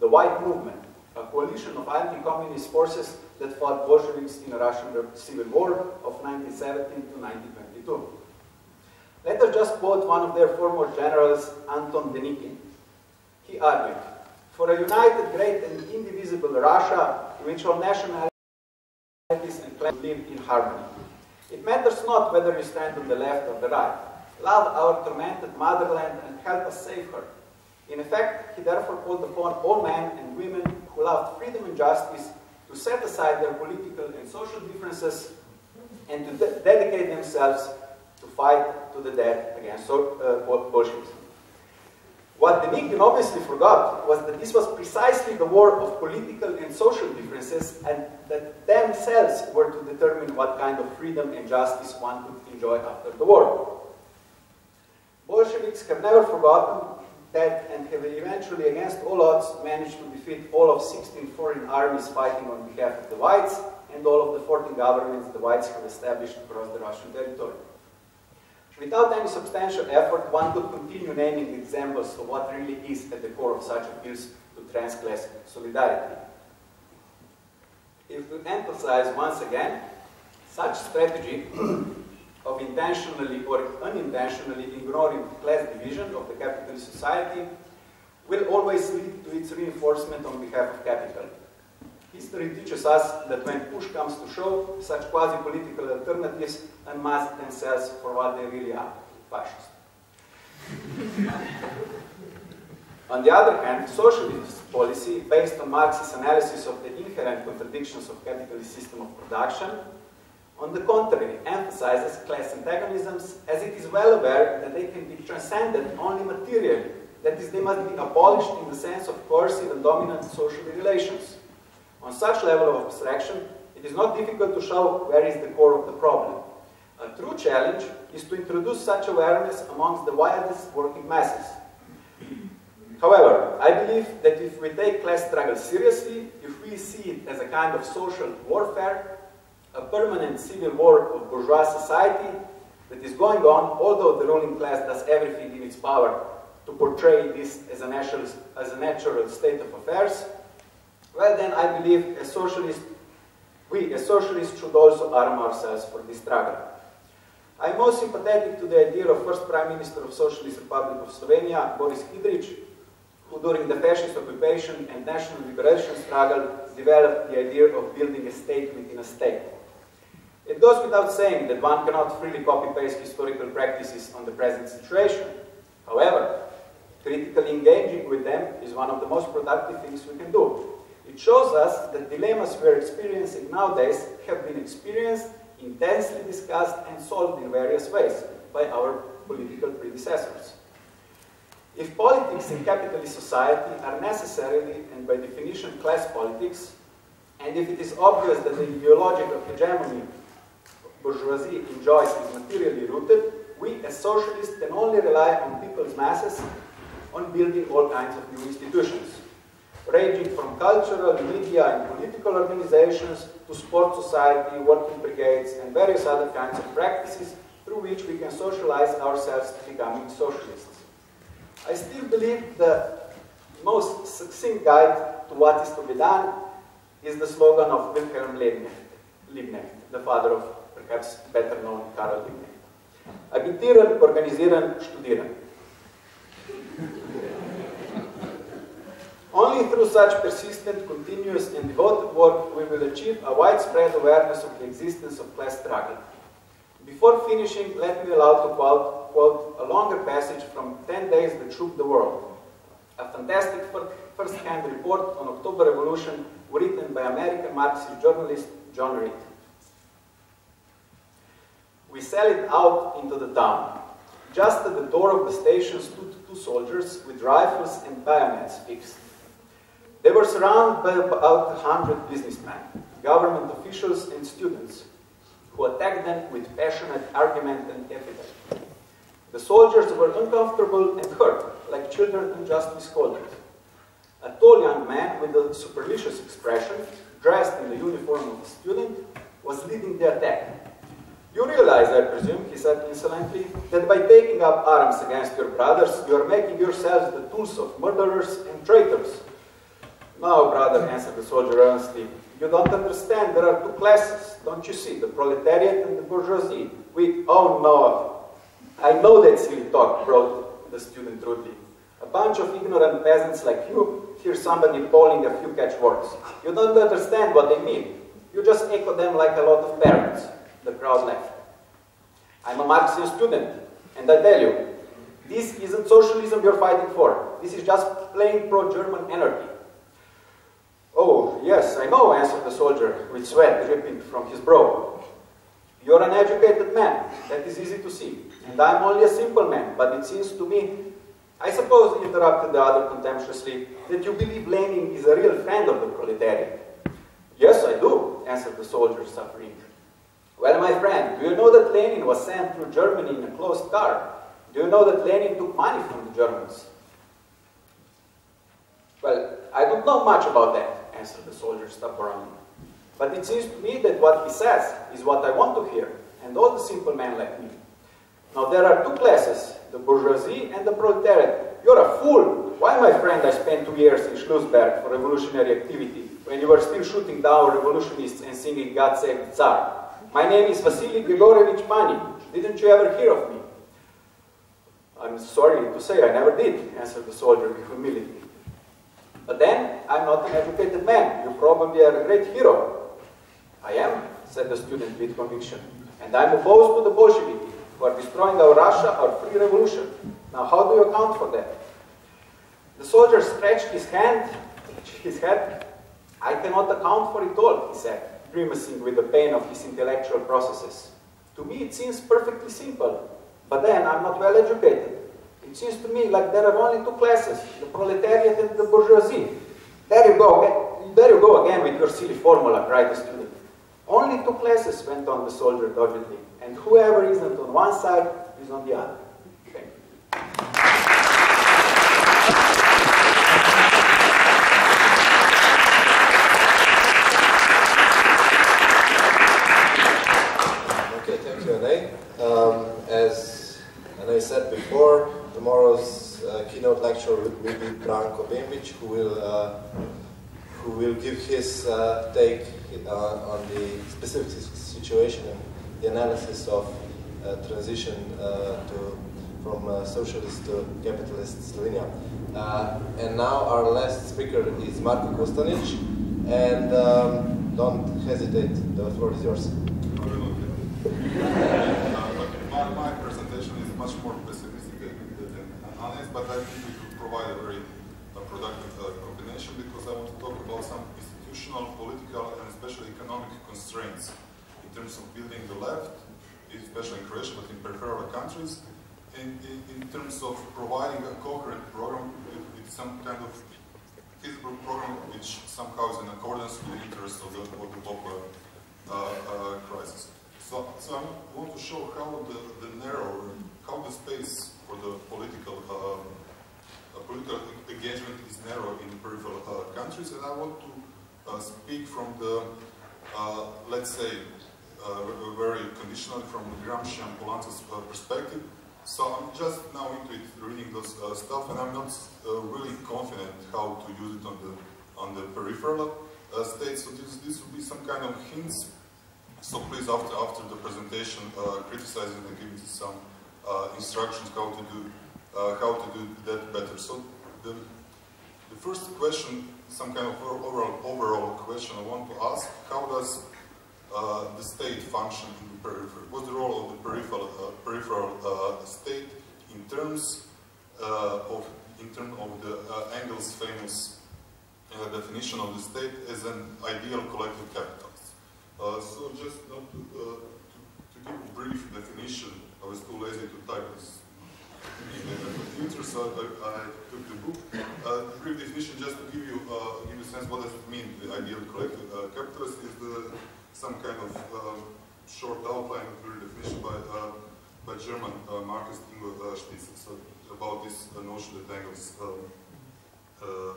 The White Movement, a coalition of anti-communist forces that fought Bolsheviks in the Russian Civil War of 1917 to 1922. Let us just quote one of their former generals, Anton Denikin. He argued, for a united, great and indivisible Russia in which all nationalities and clans live in harmony. It matters not whether you stand on the left or the right. Love our tormented motherland and help us save her. In effect, he therefore called upon all men and women loved freedom and justice to set aside their political and social differences and to de dedicate themselves to fight to the death against uh, Bolshevism. What the Denikin obviously forgot was that this was precisely the war of political and social differences and that themselves were to determine what kind of freedom and justice one could enjoy after the war. Bolsheviks have never forgotten that and have eventually, against all odds, managed to defeat all of 16 foreign armies fighting on behalf of the whites and all of the 14 governments the whites have established across the Russian territory. Without any substantial effort, one could continue naming examples of what really is at the core of such appeals to transclass solidarity. If we emphasize once again, such strategy of intentionally or unintentionally ignoring class division of the capitalist society will always lead to its reinforcement on behalf of capital. History teaches us that when push comes to shove, such quasi-political alternatives unmask themselves for what they really are, fascists. on the other hand, socialist policy, based on Marxist analysis of the inherent contradictions of capitalist system of production, on the contrary, emphasizes class antagonisms as it is well aware that they can be transcended only materially, that is, they must be abolished in the sense of coercive and dominant social relations. On such level of abstraction, it is not difficult to show where is the core of the problem. A true challenge is to introduce such awareness amongst the widest working masses. However, I believe that if we take class struggle seriously, if we see it as a kind of social warfare, a permanent civil war of bourgeois society that is going on, although the ruling class does everything in its power to portray this as a natural, as a natural state of affairs, well then I believe as socialists, we as socialists should also arm ourselves for this struggle. I'm most sympathetic to the idea of first Prime Minister of Socialist Republic of Slovenia, Boris Kidrič, who during the fascist occupation and national liberation struggle developed the idea of building a state within a state. It goes without saying that one cannot freely copy-paste historical practices on the present situation. However, critically engaging with them is one of the most productive things we can do. It shows us that dilemmas we are experiencing nowadays have been experienced, intensely discussed, and solved in various ways by our political predecessors. If politics in capitalist society are necessarily and by definition class politics, and if it is obvious that the ideological hegemony bourgeoisie enjoys is materially rooted, we as socialists can only rely on people's masses on building all kinds of new institutions, ranging from cultural, media, and political organizations to sport society, working brigades, and various other kinds of practices through which we can socialize ourselves to becoming socialists. I still believe the most succinct guide to what is to be done is the slogan of Wilhelm Liebknecht, the father of perhaps better known Karl Liebknecht. Agitiran, organiziran, študiran. Only through such persistent, continuous, and devoted work we will achieve a widespread awareness of the existence of class struggle. Before finishing, let me allow to quote, quote a longer passage from 10 Days That Shook the World, a fantastic first-hand report on October Revolution written by American Marxist journalist John Reed. We sallied out into the town. Just at the door of the station stood two soldiers with rifles and bayonets fixed. They were surrounded by about a hundred businessmen, government officials, and students, who attacked them with passionate argument and epithet. The soldiers were uncomfortable and hurt, like children unjustly scolded. A tall young man with a supercilious expression, dressed in the uniform of a student, was leading the attack. You realize, I presume, he said insolently, that by taking up arms against your brothers, you are making yourselves the tools of murderers and traitors. No, brother, answered the soldier earnestly. You don't understand. There are two classes. Don't you see? The proletariat and the bourgeoisie. We, oh no. I know that silly talk, brought the student rudely. A bunch of ignorant peasants like you hear somebody bawling a few catchwords. You don't understand what they mean. You just echo them like a lot of parents. The crowd laughed. I'm a Marxist student, and I tell you, this isn't socialism you're fighting for. This is just plain pro-German anarchy. Oh, yes, I know, answered the soldier, with sweat dripping from his brow. You're an educated man, that is easy to see. And I'm only a simple man, but it seems to me, I suppose, interrupted the other contemptuously, that you believe Lenin is a real friend of the proletariat. Yes, I do, answered the soldier, suffering. Well, my friend, do you know that Lenin was sent through Germany in a closed car? Do you know that Lenin took money from the Germans? Well, I don't know much about that answered the soldier stubbornly. But it seems to me that what he says is what I want to hear, and all the simple men like me. Now there are two classes, the bourgeoisie and the proletariat. You're a fool. Why, my friend, I spent two years in Schlussberg for revolutionary activity, when you were still shooting down revolutionists and singing God Save the Tsar. My name is Vasily Grigorievich Panin. Didn't you ever hear of me? I'm sorry to say I never did, answered the soldier with humility. But then, I'm not an educated man. You probably are a great hero. I am, said the student with conviction. And I'm opposed to the Bolsheviki, who are destroying our Russia, our free revolution. Now, how do you account for that? The soldier stretched his hand, his head. I cannot account for it all, he said, grimacing with the pain of his intellectual processes. To me, it seems perfectly simple. But then, I'm not well educated. It seems to me like there are only two classes, the proletariat and the bourgeoisie. There you go, there you go again with your silly formula, cried the student. Only two classes, went on the soldier doggedly, and whoever isn't on one side is on the other. Thank you.
Okay, thank you, Anej. Um, as Anej said before, tomorrow's uh, keynote lecture will be Branko Bembič, who will uh, who will give his uh, take uh, on the specific situation and the analysis of uh, transition uh, to, from socialist to capitalist Slovenia. And now our last speaker is Marko Kostanić, and um, don't hesitate, the floor is yours.
my, my presentation is much more pessimistic than, than honest, but I think we could provide a very uh, productive uh, combination because I want to talk about some political, and especially economic constraints in terms of building the left, especially in Croatia, but in peripheral countries, in, in, in terms of providing a coherent program with, with, some kind of feasible program which somehow is in accordance with the interests of the, of the popular uh, uh, crisis. So, so I want to show how the, the narrow, how the space for the political um, uh, political engagement is narrow in peripheral uh, countries, and I want to speak from the, uh, let's say, uh, very conditional from the Gramscian Poulantzas's perspective. So I'm just now into it, reading those stuff, and I'm not really confident how to use it on the on the peripheral state. So this this would be some kind of hints so please, after after the presentation, uh, criticizing and giving some uh, instructions how to do uh, how to do that better. So the the first question, some kind of overall overall question I want to ask: How does uh, the state function in the periphery? What's the role of the peripheral uh, peripheral uh, state in terms of in terms of the Engels' famous definition of the state as an ideal collective capital? Uh, so just to, uh, to, to, give a brief definition, I was too lazy to type this the computer, so I, I took the book. Uh, brief definition, just to give you uh, give you a sense what does it mean, the ideal collective uh, capitalist is the, some kind of uh, short outline of the definition by by German Marxist Ingo Stützle, so about this notion that Engels um,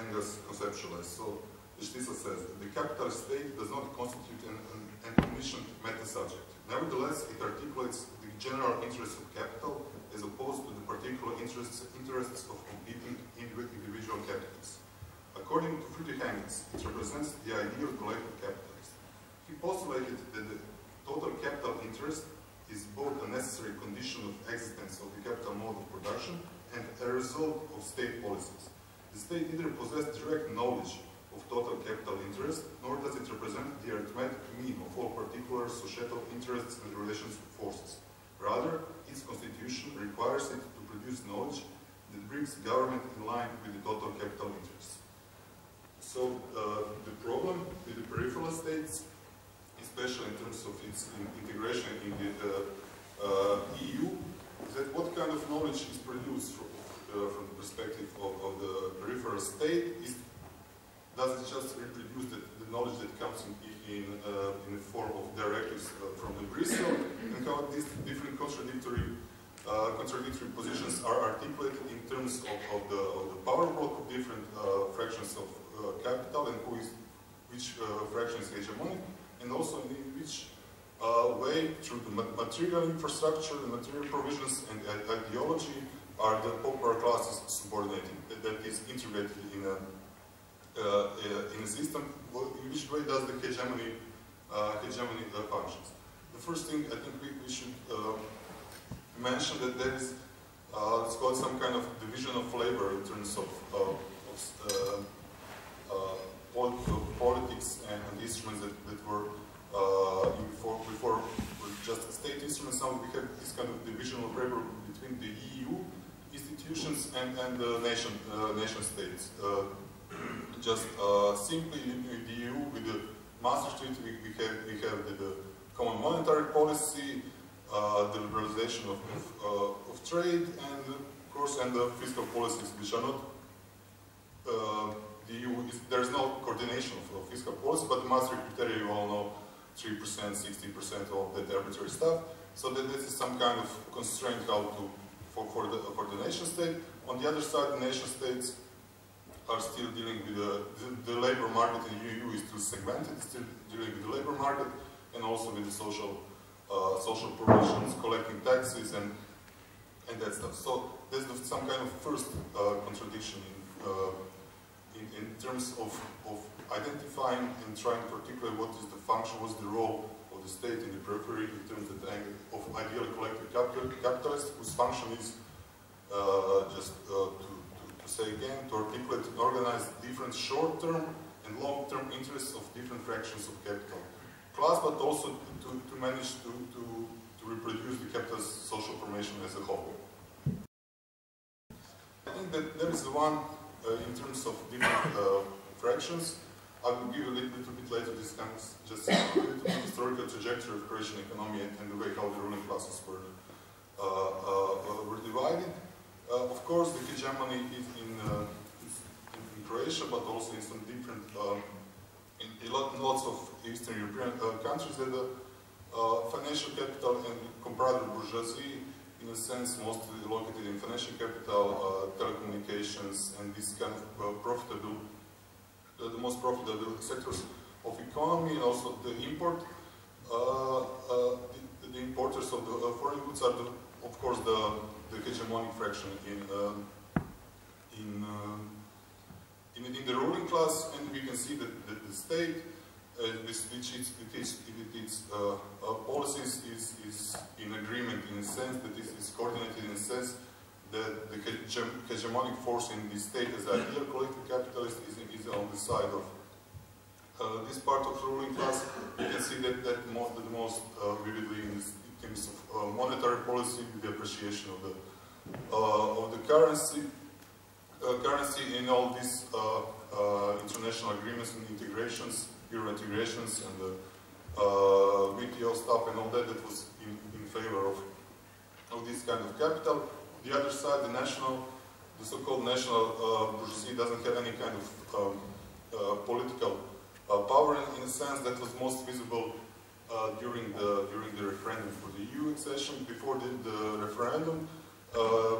Engels conceptualized. So Stützle says the capitalist state does not constitute an, an, an omniscient meta-subject. Nevertheless, it articulates general interests of capital as opposed to the particular interests, interests of competing individual capitals. According to Friedrich Engels, it represents the ideal collective capitalist. He postulated that the total capital interest is both a necessary condition of existence of the capital mode of production and a result of state policies. The state neither possesses direct knowledge of total capital interest, nor does it represent the arithmetic mean of all particular societal interests and relations of forces. Rather, its constitution requires it to produce knowledge that brings government in line with the total capital interest. So uh, the problem with the peripheral states, especially in terms of its integration in the uh, uh, EU, is that what kind of knowledge is produced from, uh, from the perspective of, of the peripheral state is does it just reproduce the, the knowledge that comes in, in, uh, in the form of directives uh, from the Brussels, and how these different contradictory uh, contradictory positions are articulated in terms of, of, the, of the power block of different uh, fractions of uh, capital and who is, which uh, fraction is hegemonic, and also in which way through the material infrastructure, the material provisions, and ideology are the popular classes subordinating, that, is integrated in a uh, in a system, in which way does the hegemony, uh, hegemony uh, functions? The first thing I think we, we should mention that there is, let's call it some kind of division of labor in terms of, of politics and, instruments that, that were uh, before, before just state instruments. Now we have this kind of division of labor between the EU institutions and, and the nation, uh, nation states. Uh, just uh, simply in the EU with the Maastricht Treaty, we, we have, we have the, the common monetary policy, uh, the liberalization of, of, uh, of, trade, and of course, and the fiscal policies, which are not uh, the EU. Is, there's no coordination of, fiscal policy, but the Maastricht criteria, you all know, 3%, 60% of that arbitrary stuff. So that this is some kind of constraint how to for, for the for the nation state. On the other side, the nation states are still dealing with the, the, the labor market in the EU is still segmented, still dealing with the labor market and also with the social uh, social provisions, collecting taxes and and that stuff. So there's some kind of first uh, contradiction in, uh, in, in terms of of identifying and trying to articulate what is the function, what's the role of the state in the periphery in terms of, of ideal collective capital, capitalist whose function is uh, just uh, to, to, to, say again, to articulate and organize different short-term and long-term interests of different fractions of capital class, but also to, to manage to, to, to reproduce the capitalist social formation as a whole. I think that there is one, uh, in terms of different uh, fractions, I will give a little, bit later this kind of just a little bit historical trajectory of Croatian economy and, the way how the ruling classes were uh, uh, were divided. Uh, of course, the hegemony is in, uh, in, Croatia, but also in some different, um, in, in, lots of Eastern European countries that financial capital and comprador bourgeoisie in a sense mostly located in financial capital, uh, telecommunications, and this kind of uh, profitable the, most profitable sectors of economy and also the import. Uh, uh, the, the, importers of the uh, foreign goods are, the, of course, the, the hegemonic fraction in in, um, in, in the ruling class, and we can see that, that the state, uh, with which it, it is, it is uh, uh, policies is, is in agreement in a sense that it is coordinated in a sense that the hegemonic force in the state as ideal collective capitalist is, is on the side of uh, this part of the ruling class. You can see that, that most, the most uh, vividly in, this, in, terms of uh, monetary policy, the appreciation of the uh, of the currency, uh, currency in all these uh, international agreements and integrations, euro integrations, and the WTO stuff and all that that was in, in favor of of this kind of capital. The other side, the national, the so-called national uh, bourgeoisie doesn't have any kind of um, uh, political uh, power in, in, a sense that was most visible uh, during the during the referendum for the EU accession. Before the, the referendum, uh,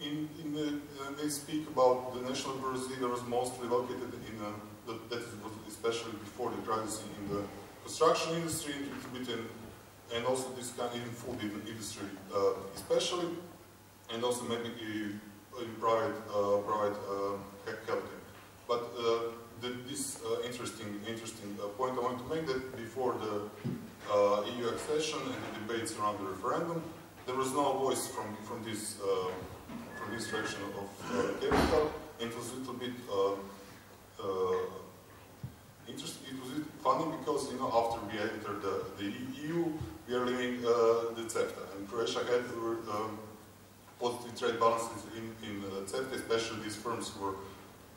in, in the, uh, they speak about the national bourgeoisie that was mostly located in that was especially before the crisis in the construction industry, in, Britain, and also this kind of food industry, uh, especially and also maybe in private uh, private uh, healthcare. But uh, the, this uh, interesting interesting uh, point I want to make that before the EU accession and the debates around the referendum, there was no voice from from this from this direction of capital. And it was a little bit interesting. It was funny because you know after we entered the, the EU, we are leaving uh, the CEFTA, and Croatia had um, positive trade balances in, in uh, CEFTA, especially these firms who were,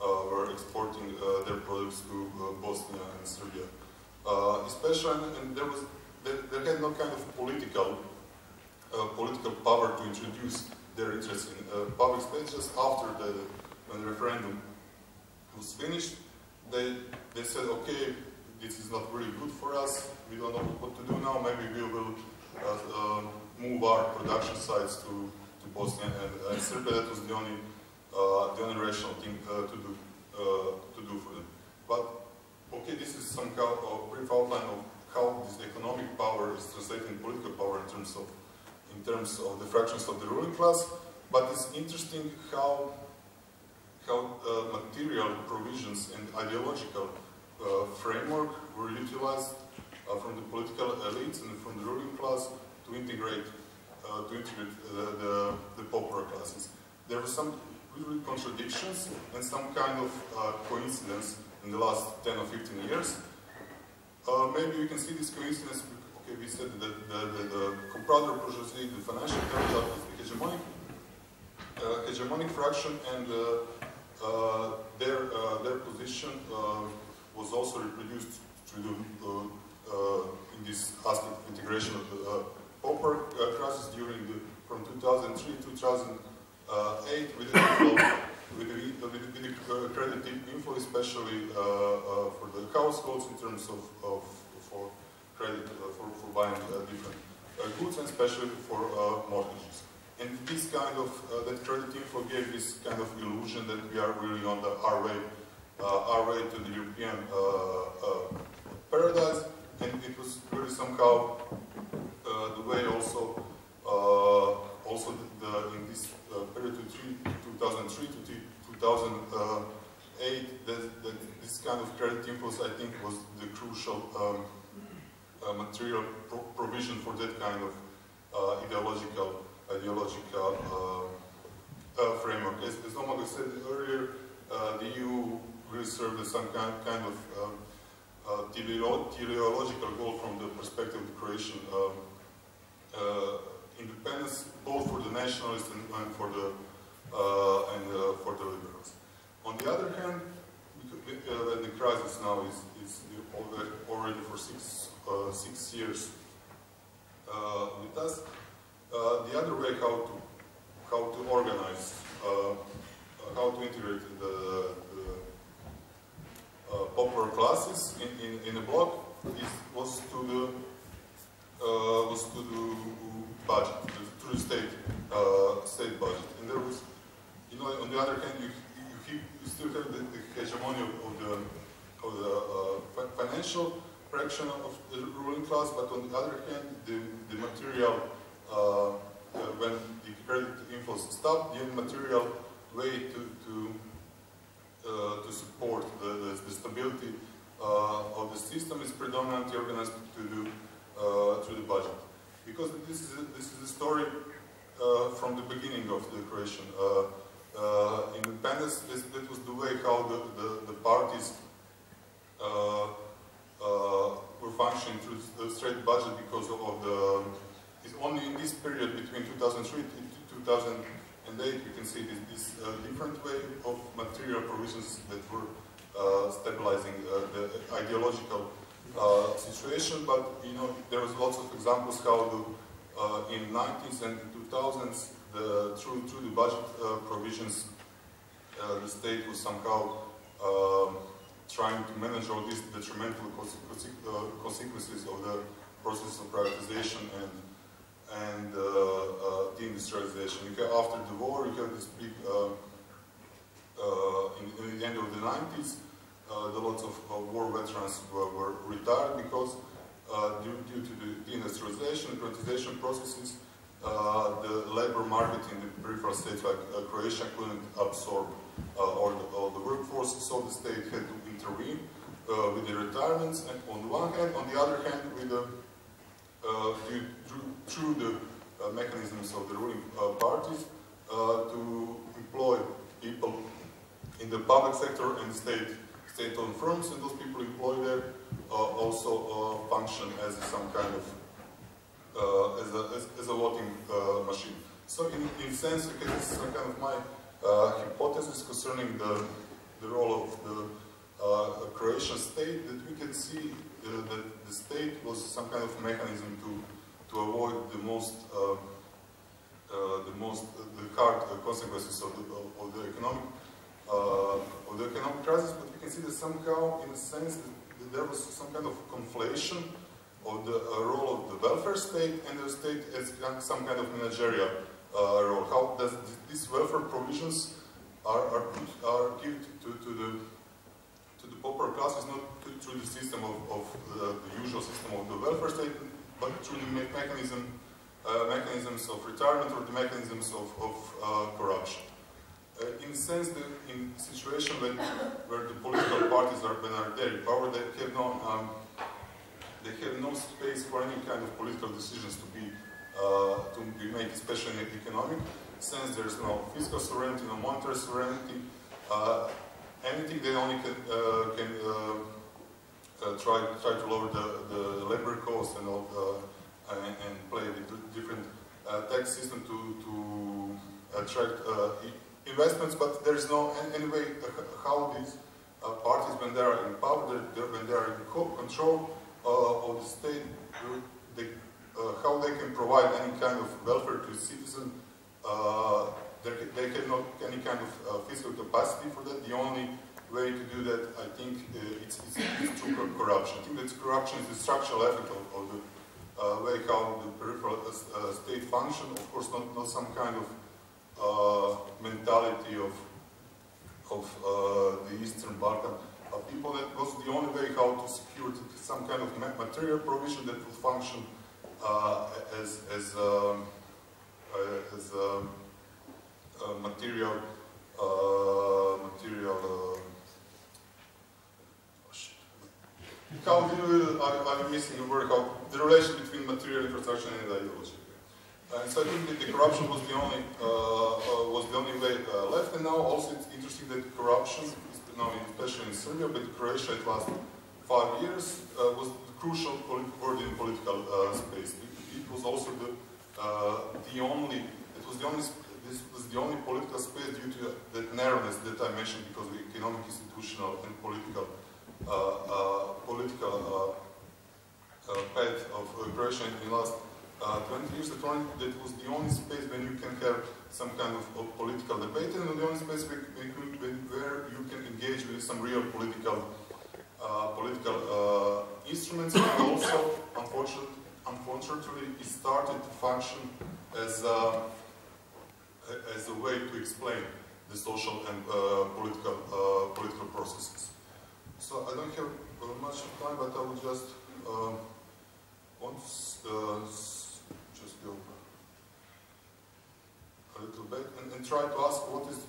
uh, were exporting uh, their products to uh, Bosnia and Serbia. Uh, especially, and there was, there, there, had no kind of political, political power to introduce their interest in public space after the, the referendum was finished. They, they said, okay, this is not really good for us, we don't know what to do now, maybe we will move our production sites to to Bosnia and, and Serbia. That was the only uh, the only rational thing uh, to do uh, to do for them. But okay, this is some kind of brief outline of how this economic power is translated in political power in terms of in terms of the fractions of the ruling class. But it's interesting how uh, material provisions and ideological uh, framework were utilized uh, from the political elites and from the ruling class to integrate uh, to integrate uh, the, the popular classes. There were some really contradictions and some kind of uh, coincidence in the last 10 or 15 years. maybe you can see this coincidence okay, we said that the, the, the comprador bourgeoisie, the financial capital the hegemonic, uh, hegemonic fraction, and uh, uh, Uh, their uh, their position uh, was also reproduced through the in this aspect of integration of the Popper uh, crisis during the, from 2003 to 2008 with the with the, with the, credit inflow, especially uh, uh, for the households in terms of, of for credit uh, for, for buying different goods and especially for mortgages. And this kind of, that credit inflow gave this kind of illusion that we are really on the our way, our way to the European paradise, and it was really somehow uh, the way also uh, also the, the, in this uh, period 2003 to 2008 that, that, this kind of credit impulse I think was the crucial um, uh, material pro provision for that kind of uh, ideological ideological uh, uh, framework. As, as Omega said earlier, uh, the EU will serve as some kind, kind of um, uh, teleological goal from the perspective of Croatian um, uh, independence, both for the nationalists and, and for the uh, and uh, for the liberals. On the other hand, uh, the crisis now is, is already for six six years with us. The other way how to how to organize how to integrate the, the uh, popular classes in, in, in a block is, was to the uh, was to the budget, to the state uh, state budget, and there was, you know, on the other hand, you you, you still have the, the hegemony of, of, the of the uh, financial fraction of the ruling class, but on the other hand, the the material uh, uh, when the credit inflows stop, the material way to to uh, to support the, the, the stability uh, of the system is predominantly organized to do uh, through the budget. Because this is a, this is a story from the beginning of the Croatian independence. This, that was the way how the, the, the parties were functioning through the straight budget because of, of the it's only in this period between 2003 to 2000 and there you can see this, this uh, different way of material provisions that were uh, stabilizing uh, the ideological uh, situation, but you know there was lots of examples how the, uh, in 90s and 2000s the, through, through the budget provisions the state was somehow um, trying to manage all these detrimental consequences of the process of privatization and and uh, uh, deindustrialization. You have, after the war, you have this big, uh, in, in, the end of the 90s, the lots of war veterans were, were retired because due, due, to the deindustrialization, privatization processes, uh, the labor market in the peripheral states like uh, Croatia couldn't absorb uh, all, the, all, the, workforce, so the state had to intervene with the retirements and on the one hand, on the other hand with the due, through the uh, mechanisms of the ruling uh, parties uh, to employ people in the public sector and state state-owned firms, and those people employed there also function as some kind of as a, as, as, a voting machine. So in, in sense, okay, this is kind of my uh, hypothesis concerning the, the role of the uh, Croatian state, that we can see uh, that the state was some kind of mechanism to to avoid the most uh, uh, the most the hard consequences of the, of the economic uh, of the economic crisis, but we can see that somehow, in a sense, there was some kind of conflation of the role of the welfare state and the state as some kind of managerial role. How does these welfare provisions are are, are given to, to the to the pauper classes not through the system of, of the, the, usual system of the welfare state, but through the me mechanism, uh, mechanisms of retirement or the mechanisms of, of uh, corruption. Uh, in a sense, that in situation when, where the political parties are, when are there in power, they have no, um, they have no space for any kind of political decisions to be uh, to be made, especially in the economic sense. There's no fiscal sovereignty, no monetary sovereignty. Anything they only can, can uh, try try to lower the, the labor cost and all uh, and, and, play with different uh, tax system to to attract investments. But there's no anyway how these parties when they are in power, when they are in control of the state, they, how they can provide any kind of welfare to citizens. Uh, they have not any kind of uh, fiscal capacity for that. The only way to do that, I think uh, it's, it's, it's, through corruption. I think that corruption is the structural effect of, of the uh, way how the peripheral uh, uh state function. Of course, not, not some kind of uh, mentality of, of uh, the Eastern Balkan people. That was the only way how to secure some kind of material provision that would function as, as, um, as um, material material how you, I, I'm missing a word, how the relation between material infrastructure and ideology. And so I think that the corruption was the only uh, uh, was the only way uh, left, and now also it's interesting that corruption, now especially in Serbia, but Croatia it last five years, uh, was the crucial word in political uh, space. It, it, was also the uh, the only it was the only this was the only political space due to that narrowness that I mentioned because of economic, institutional, and political political path of Croatia in the last uh, 20 years that, that was the only space when you can have some kind of, of political debate and the only space where, where, you can engage with some real political uh, political uh, instruments and also unfortunately, unfortunately it started to function as a, as a way to explain the social and uh, political uh, political processes. So I don't have much time, but I will just uh, want to a little bit and, and, try to ask what is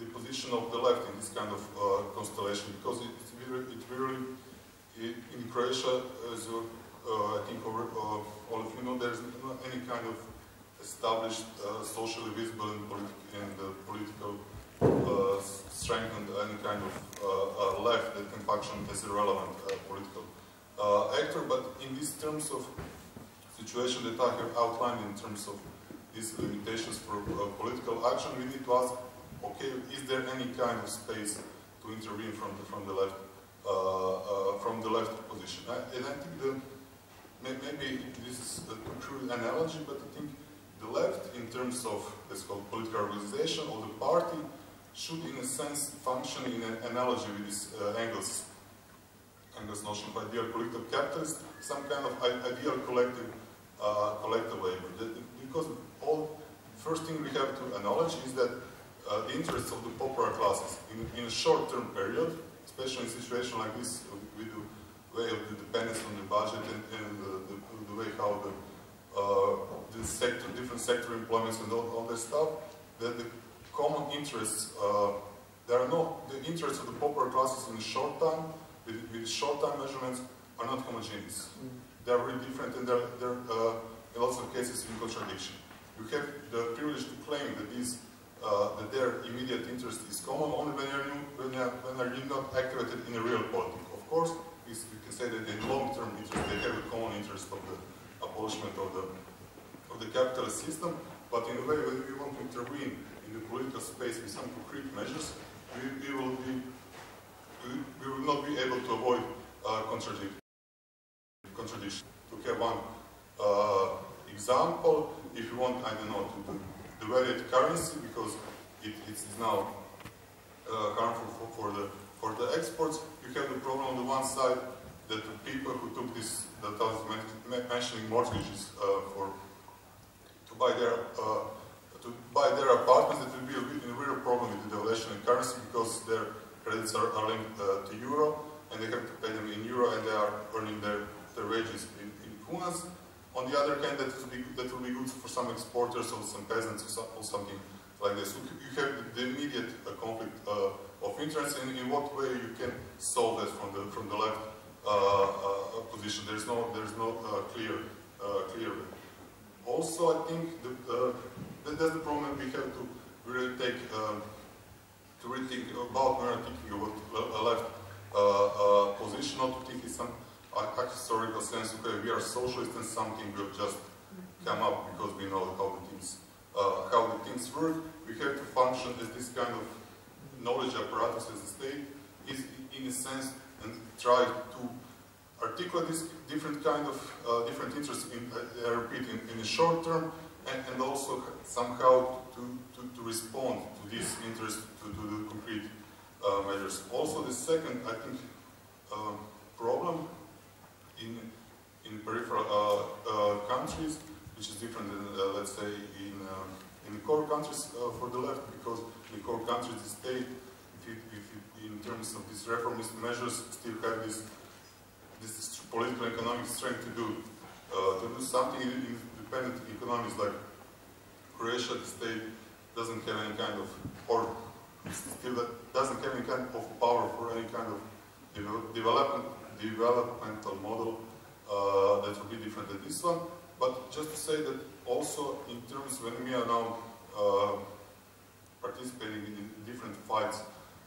the position of the left in this kind of uh, constellation because it, it really, it in Croatia, as uh, I think uh, all of you know, there's not any kind of established uh, socially visible in, politi the political uh, strength and any kind of uh, left that can function as a relevant political actor. But in these terms of situation that I have outlined in terms of these limitations for uh, political action, we need to ask, okay, is there any kind of space to intervene from the, from the left uh, uh, from the left position? I, and I think the, maybe this is a crude analogy, but I think the left, in terms of let's call political organization or the party, should in a sense function in an analogy with this uh, Engels Engels notion of ideal collective capitalist, some kind of ideal collective uh, collective labor. Because all first thing we have to acknowledge is that uh, the interests of the popular classes in, in a short-term period, especially in a situation like this, with the way of the dependence on the budget and, and the, the, the, way how the, uh, the sector, different sector employments and all, all that stuff, that the common interests, uh, there are no, the interests of the popular classes in the short time, with, with short-time measurements, are not homogeneous. Mm. They are very different and they're, they're uh, in lots of cases in contradiction you have the privilege to claim that these uh, that their immediate interest is common only when you're, when you're, when you're not activated in a real politics. Of course, we can say that in long-term interest, they have a common interest of the abolishment of the of the capitalist system, but in a way, when we want to intervene in the political space with some concrete measures, we, we will be we, we, will not be able to avoid uh, contradiction. Contradiction. To have one uh, example, if you want, I don't know, to, to devalue currency because it, it is now uh, harmful for, for, the for the exports, you have the problem on the one side that the people who took this, that I was mentioning mortgages uh, for to buy their uh, to buy their apartments, it will be a, real problem with the devaluation in currency because their credits are, are linked uh, to euro and they have to pay them in euro and they are earning their, their wages in, in kunas. On the other hand, that will be, that will be good for some exporters or some peasants or, some, or something like this. So you have the immediate uh, conflict uh, of interest, and in what way you can solve that from the from the left uh, uh position. There's no there's no uh, clear clear. Also, I think the, that that's the problem. We have to really take um, to really think about when thinking about a left position, not to think it's some historical sense, okay, we are socialists and something will just come up because we know how the things uh, how the things work. We have to function as this kind of knowledge apparatus as a state is in a sense and try to articulate this different kind of uh, different interests in uh, repeat in, in the short term and, and also somehow to, to, to, respond to this interest to, to the concrete uh, measures. Also the second I think um, problem in, in peripheral uh, uh, countries, which is different than, uh, let's say, in, um, in the core countries for the left, because in the core countries, the state, if you, if you, in terms of these reformist measures, still have this, this political economic strength to do, to do something in independent economies like Croatia, the state doesn't have any kind of, or still doesn't have any kind of power for any kind of development developmental model uh, that will be different than this one. But just to say that also in terms when we are now uh, participating in different fights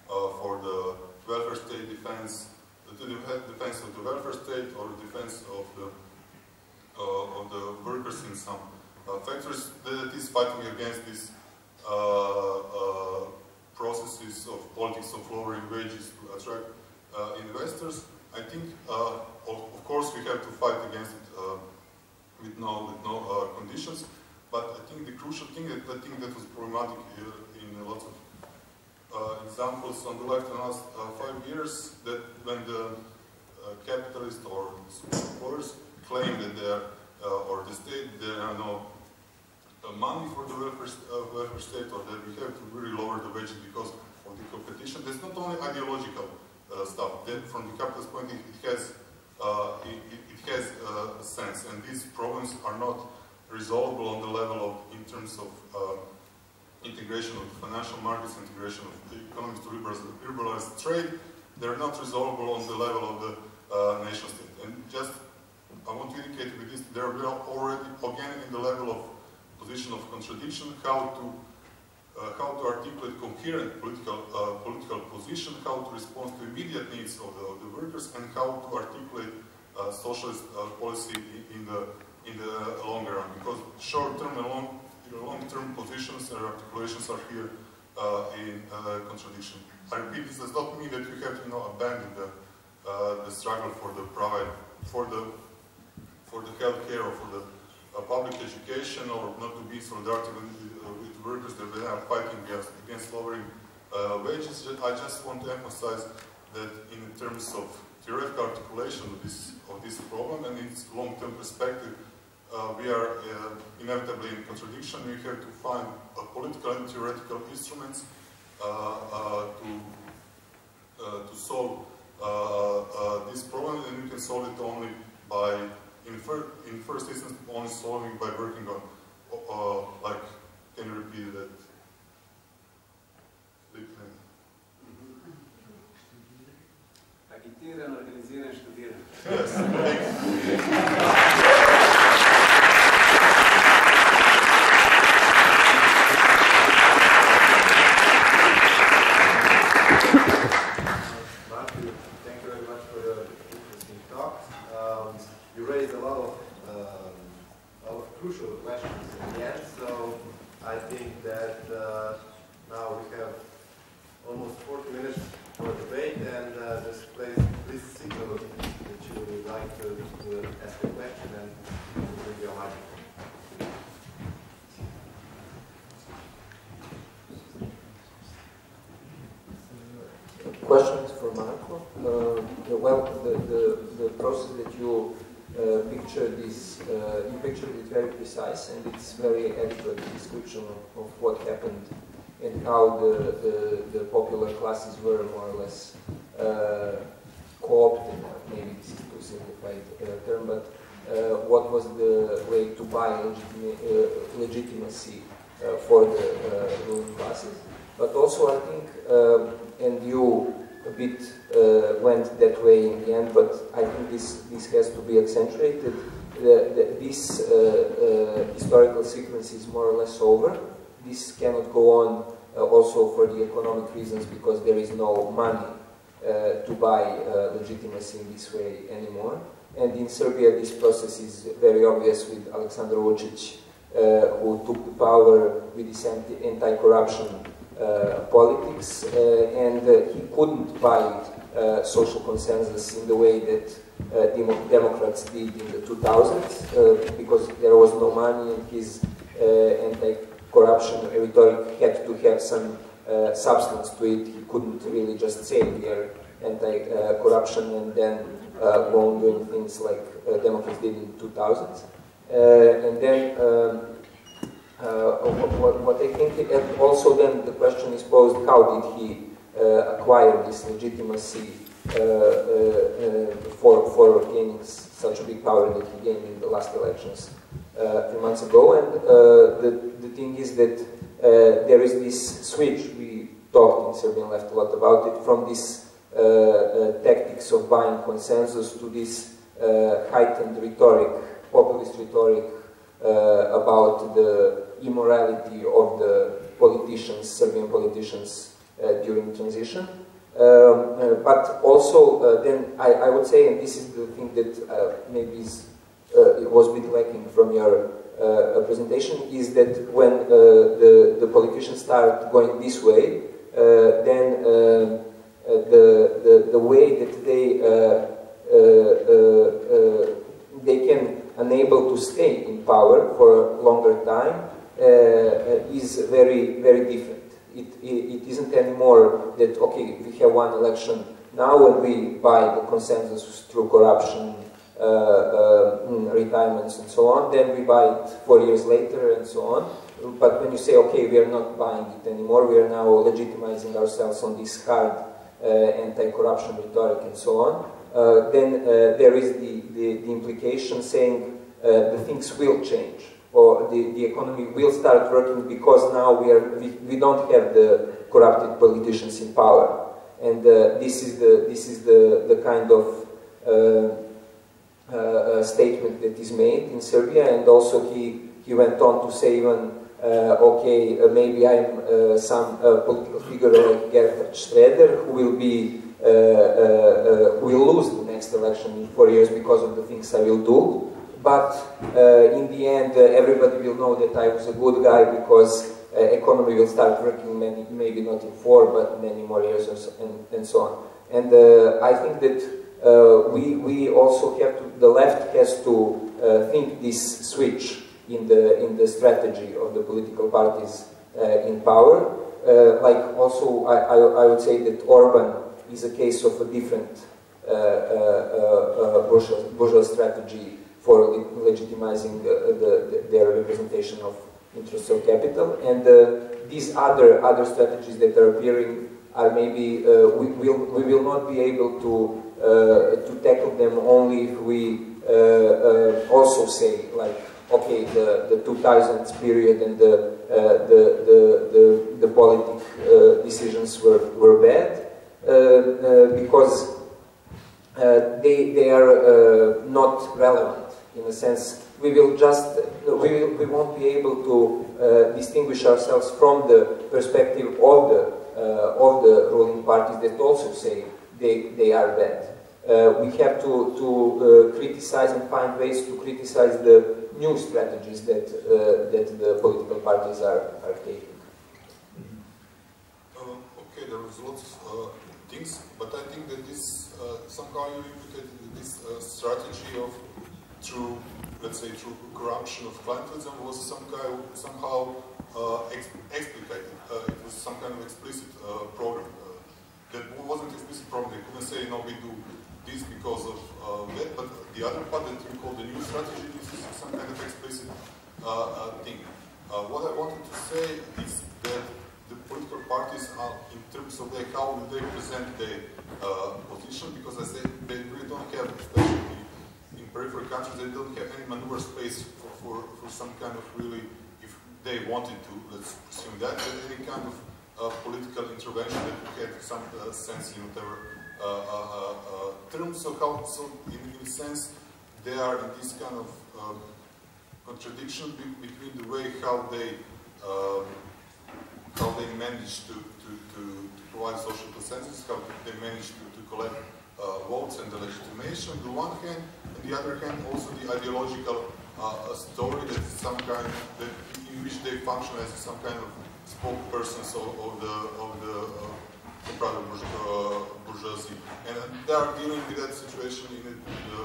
uh, for the welfare state defense, the defense of the welfare state or defense of the of the workers in some uh, factories that is fighting against these uh, processes of politics of lowering wages to attract investors. I think, of, of, course, we have to fight against it with no, with no uh, conditions. But I think the crucial thing, that I think that was problematic in lots of uh, examples on the left the last uh, five years, that when the uh, capitalists or supporters claim that they are, or the state, there are no money for the welfare, welfare state, or that we have to really lower the wages because of the competition. There's not only ideological stuff. Then from the capitalist point, it, it has uh, it, it, has uh, sense, and these problems are not resolvable on the level of, in terms of uh, integration of financial markets, integration of the economies to liberalize trade, they're not resolvable on the level of the uh, nation state. And just, I want to indicate with this, there are already, again, in the level of position of contradiction, how to uh, how to articulate coherent political uh, political position, how to respond to immediate needs of the, of the workers, and how to articulate uh, socialist uh, policy in the in the longer run. Because short-term and long long-term positions and articulations are here uh, in uh, contradiction. I repeat, this does not mean that we have to you know, abandon the the struggle for the private for the for the healthcare or for the public education or not to be solidarity with workers that they are fighting against, against lowering uh, wages. I just want to emphasize that in terms of theoretical articulation of this, of this problem and its long-term perspective, uh, we are uh, inevitably in contradiction. We have to find political and theoretical instruments uh, uh, to, uh, to solve this problem, and we can solve it only by, in, fir in first instance, only solving by working on, uh, like can you repeat that?
Agitiran, organiziran, študiran.
Yes,
description of, of what happened and how the, the, the, popular classes were more or less uh, co-opted, maybe this is too simplified uh, term, but uh, what was the way to buy uh, legitimacy uh, for the uh, ruling classes. But also I think, um, and you a bit went that way in the end, but I think this, this has to be accentuated the, the, this uh, uh, historical sequence is more or less over. This cannot go on uh, also for the economic reasons because there is no money to buy legitimacy in this way anymore. And in Serbia, this process is very obvious with Aleksandar Vucic, uh, who took the power with his anti-corruption uh, politics, uh, and he couldn't buy social consensus in the way that uh, Democrats did in the 2000s uh, because there was no money and his uh, anti-corruption rhetoric had to have some substance to it. He couldn't really just say we are anti-corruption and then go on doing things like Democrats did in the 2000s. and then um, uh, what, what, I think, and also then the question is posed, how did he uh, acquire this legitimacy uh, uh, uh, Uh, uh, uh, for, for gaining such a big power that he gained in the last elections a few months ago. And the, the thing is that there is this switch, we talked in Serbian left a lot about it, from this tactics of buying consensus to this heightened rhetoric, populist rhetoric about the immorality of the politicians, Serbian politicians during transition. Um, uh, Uh, but also, uh, then I, I, would say, and this is the thing that uh, maybe is, uh, it was a bit lacking from your uh, presentation, is that when the, the politicians start going this way, then the, the, the way that they they can enable to stay in power for a longer time uh, is very very different it, it, it isn't anymore that, okay, we have one election now and we buy the consensus through corruption, uh, uh, mm, retirements and so on, then we buy it four years later and so on. But when you say, okay, we are not buying it anymore, we are now legitimizing ourselves on this hard uh, anti-corruption rhetoric and so on, uh, then uh, there is the, the, the implication saying uh, the things will change or the, the economy will start working because now we, are, we, we don't have the corrupted politicians in power. And uh, this is the, this is the, the kind of uh, uh, statement that is made in Serbia. And also he, he went on to say even, uh, okay, uh, maybe I'm uh, some political figure like Gerhard Schroeder who will be who will lose the next election in four years because of the things I will do but uh, in the end uh, everybody will know that I was a good guy because uh, economy will start working many, maybe not in four but many more years and, and, so on. And I think that we, we also have to, the left has to think this switch in the, in the strategy of the political parties in power. like also I, I, I would say that Orban is a case of a different uh, uh, uh, bourgeois, bourgeois strategy for legitimizing the, the, their representation of interests of capital. And uh, these other other strategies that are appearing are maybe uh, we will we will not be able to uh, to tackle them only if we uh, uh, also say like okay the the 2000s period and the uh, the, the the the politic decisions were were bad because they they are not relevant in a sense, we will just, we, will, we won't be able to uh, distinguish ourselves from the perspective of the, uh, of the ruling parties that also say they, they are bad. Uh, we have to, to uh, criticize and find ways to criticize the new strategies that, uh, that the political parties are, are taking.
Uh, okay, there was lots of things, but I think that this, somehow you implicated this strategy of through, let's say, through corruption of clientelism was some kind, somehow uh, explicated. Uh, it was some kind of explicit uh, program. Uh, that wasn't explicit program. They couldn't say, no, we do this because of uh, that, but the other part that you call the new strategy is some kind of explicit uh, thing. what I wanted to say is that the political parties are, in terms of their, how they present their position, because I say they really don't have, especially peripheral countries, they don't have any maneuver space for, for, for some kind of really, if they wanted to, let's assume that, any kind of uh, political intervention that would have some uh, sense in whatever uh, uh, uh, terms. So, how, so in, in a sense, they are in this kind of um, contradiction be between the way how they um, how they manage to, to, to, to, provide social consensus, how they manage to, to collect uh, votes and the legitimation on the one hand, the other hand, also the ideological uh, story that some kind that in which they function as some kind of spokespersons of, of the of the uh, uh, bourgeoisie, and they are dealing with that situation in the,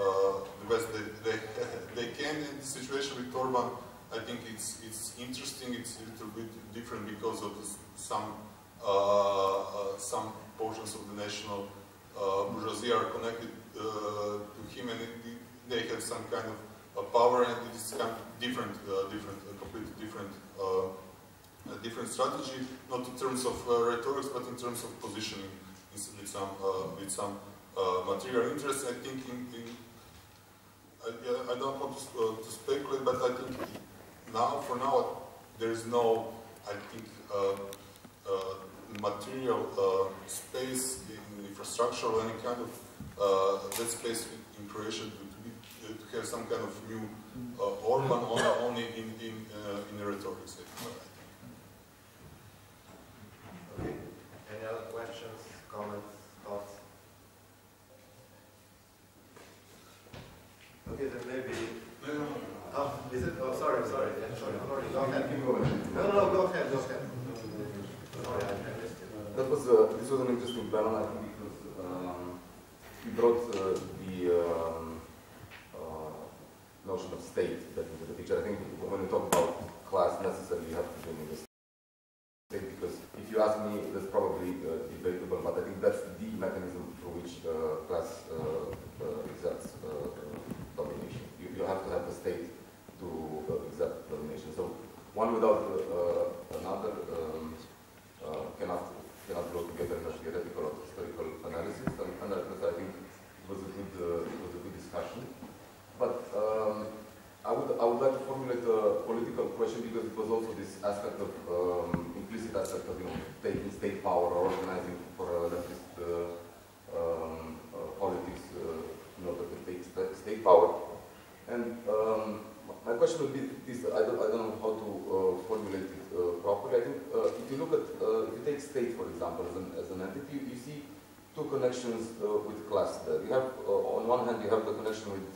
uh, the best they, they, they can. In the situation with Orban, I think it's it's interesting. It's a little bit different because of some uh, uh, some portions of the national bourgeoisie are connected to him and it, they have some kind of power and it is kind of different, uh, different, completely different a different strategy, not in terms of uh, rhetoric, but in terms of positioning with some uh, with some uh, material interest. I think in, in I, I, don't want to, to, speculate, but I think now, for now, there is no, I think, material uh, space in infrastructure or any kind of uh, that space in Croatia to, to, be, uh, to have some kind of new uh, Orban only, only in, in, uh, in a rhetoric state.
Okay. Any other questions, comments, thoughts? Okay, then maybe.
No, no, no.
Oh, is it? Oh, sorry, sorry. Yeah, sorry. Go ahead. Keep going. No, no, no. Go ahead. Go ahead. Sorry, I I missed it.
That was uh, this was an interesting panel, I think, because we brought uh, the um, uh, notion of state back into the picture. I think when we talk about class, necessarily you have to bring in the state because if you ask me, that's probably uh, debatable, but I think that's the mechanism through which uh, class uh, uh, exerts domination. You, you have to have the state to exert domination. So one without another um, cannot cannot go together in a theoretical or historical analysis, and, and that, that I think was a good uh, it was a good discussion. But um, I would I would like to formulate a political question because it was also this aspect of um, implicit aspect of you know taking state power or organizing for a leftist uh, um, uh, politics uh, in order to take sta- state power. And um, my question would be this: I don't, I don't know how to uh, formulate it uh, properly. I think uh, if you look at, uh, if you take state for example as an, as an entity, you see two connections uh, with class there. You have, uh, on one hand, you have the connection with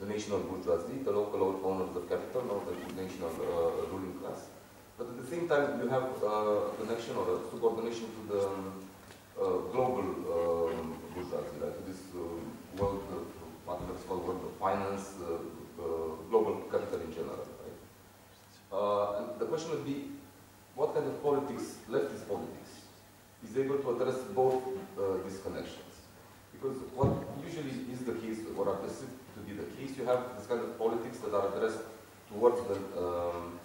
the national bourgeoisie, the local owners of capital, not the national uh, ruling class. But at the same time, you have uh, a connection or a subordination to the um, uh, global um, bourgeoisie, right? to this uh, world, uh, world of finance, global capital in general. Right? The question would be, what kind of politics, leftist politics, is able to address both uh, these connections? Because what usually is the case, or are perceived to be the case, you have this kind of politics that are addressed towards the, um,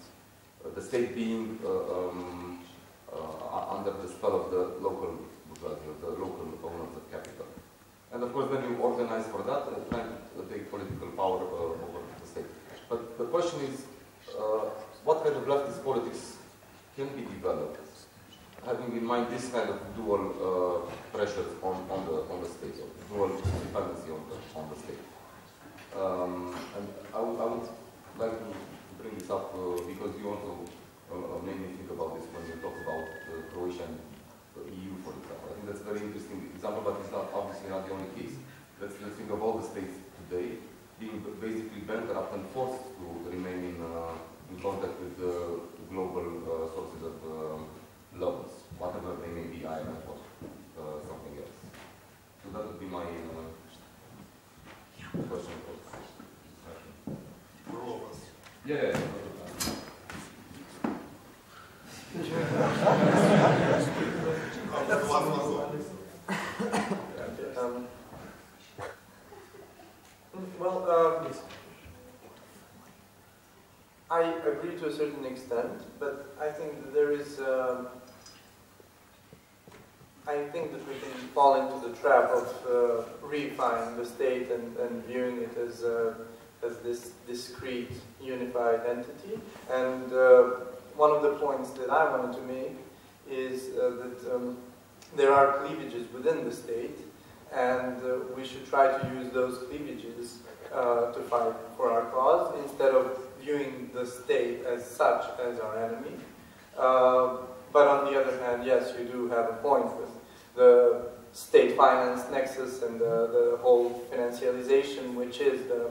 the state being uh, um, uh, under the spell of the local of the local owners of capital. And of course, then you organize for that, uh, trying to take political power uh, over the state. But the question is, uh, what kind of leftist politics can be developed, having in mind this kind of dual uh, pressures on, on the on the state, dual dependency on the on the state. Um, and I would, I would like to bring this up uh, because you also uh, made me think about this when you talk about uh, Croatia and the EU, for example. I think that's a very interesting example, but it's not obviously not the only case. Let's, let's think of all the states today being basically bankrupt and forced to remain in, uh, in contact with the global uh, sources of um, loans, whatever they may be, IMF or uh, something else. So that would be my uh, question for discussion.
For all of us.
Yeah,
well, um, I agree to a certain extent, but I think that there is. Um, I think that we can fall into the trap of uh, reifying the state and, and viewing it as uh, as this discrete, unified entity. And uh, one of the points that I wanted to make is uh, that um, there are cleavages within the state, and uh, we should try to use those cleavages to fight for our cause instead of viewing the state as such as our enemy. But on the other hand, yes, you do have a point with the state finance nexus and the, the whole financialization, which is the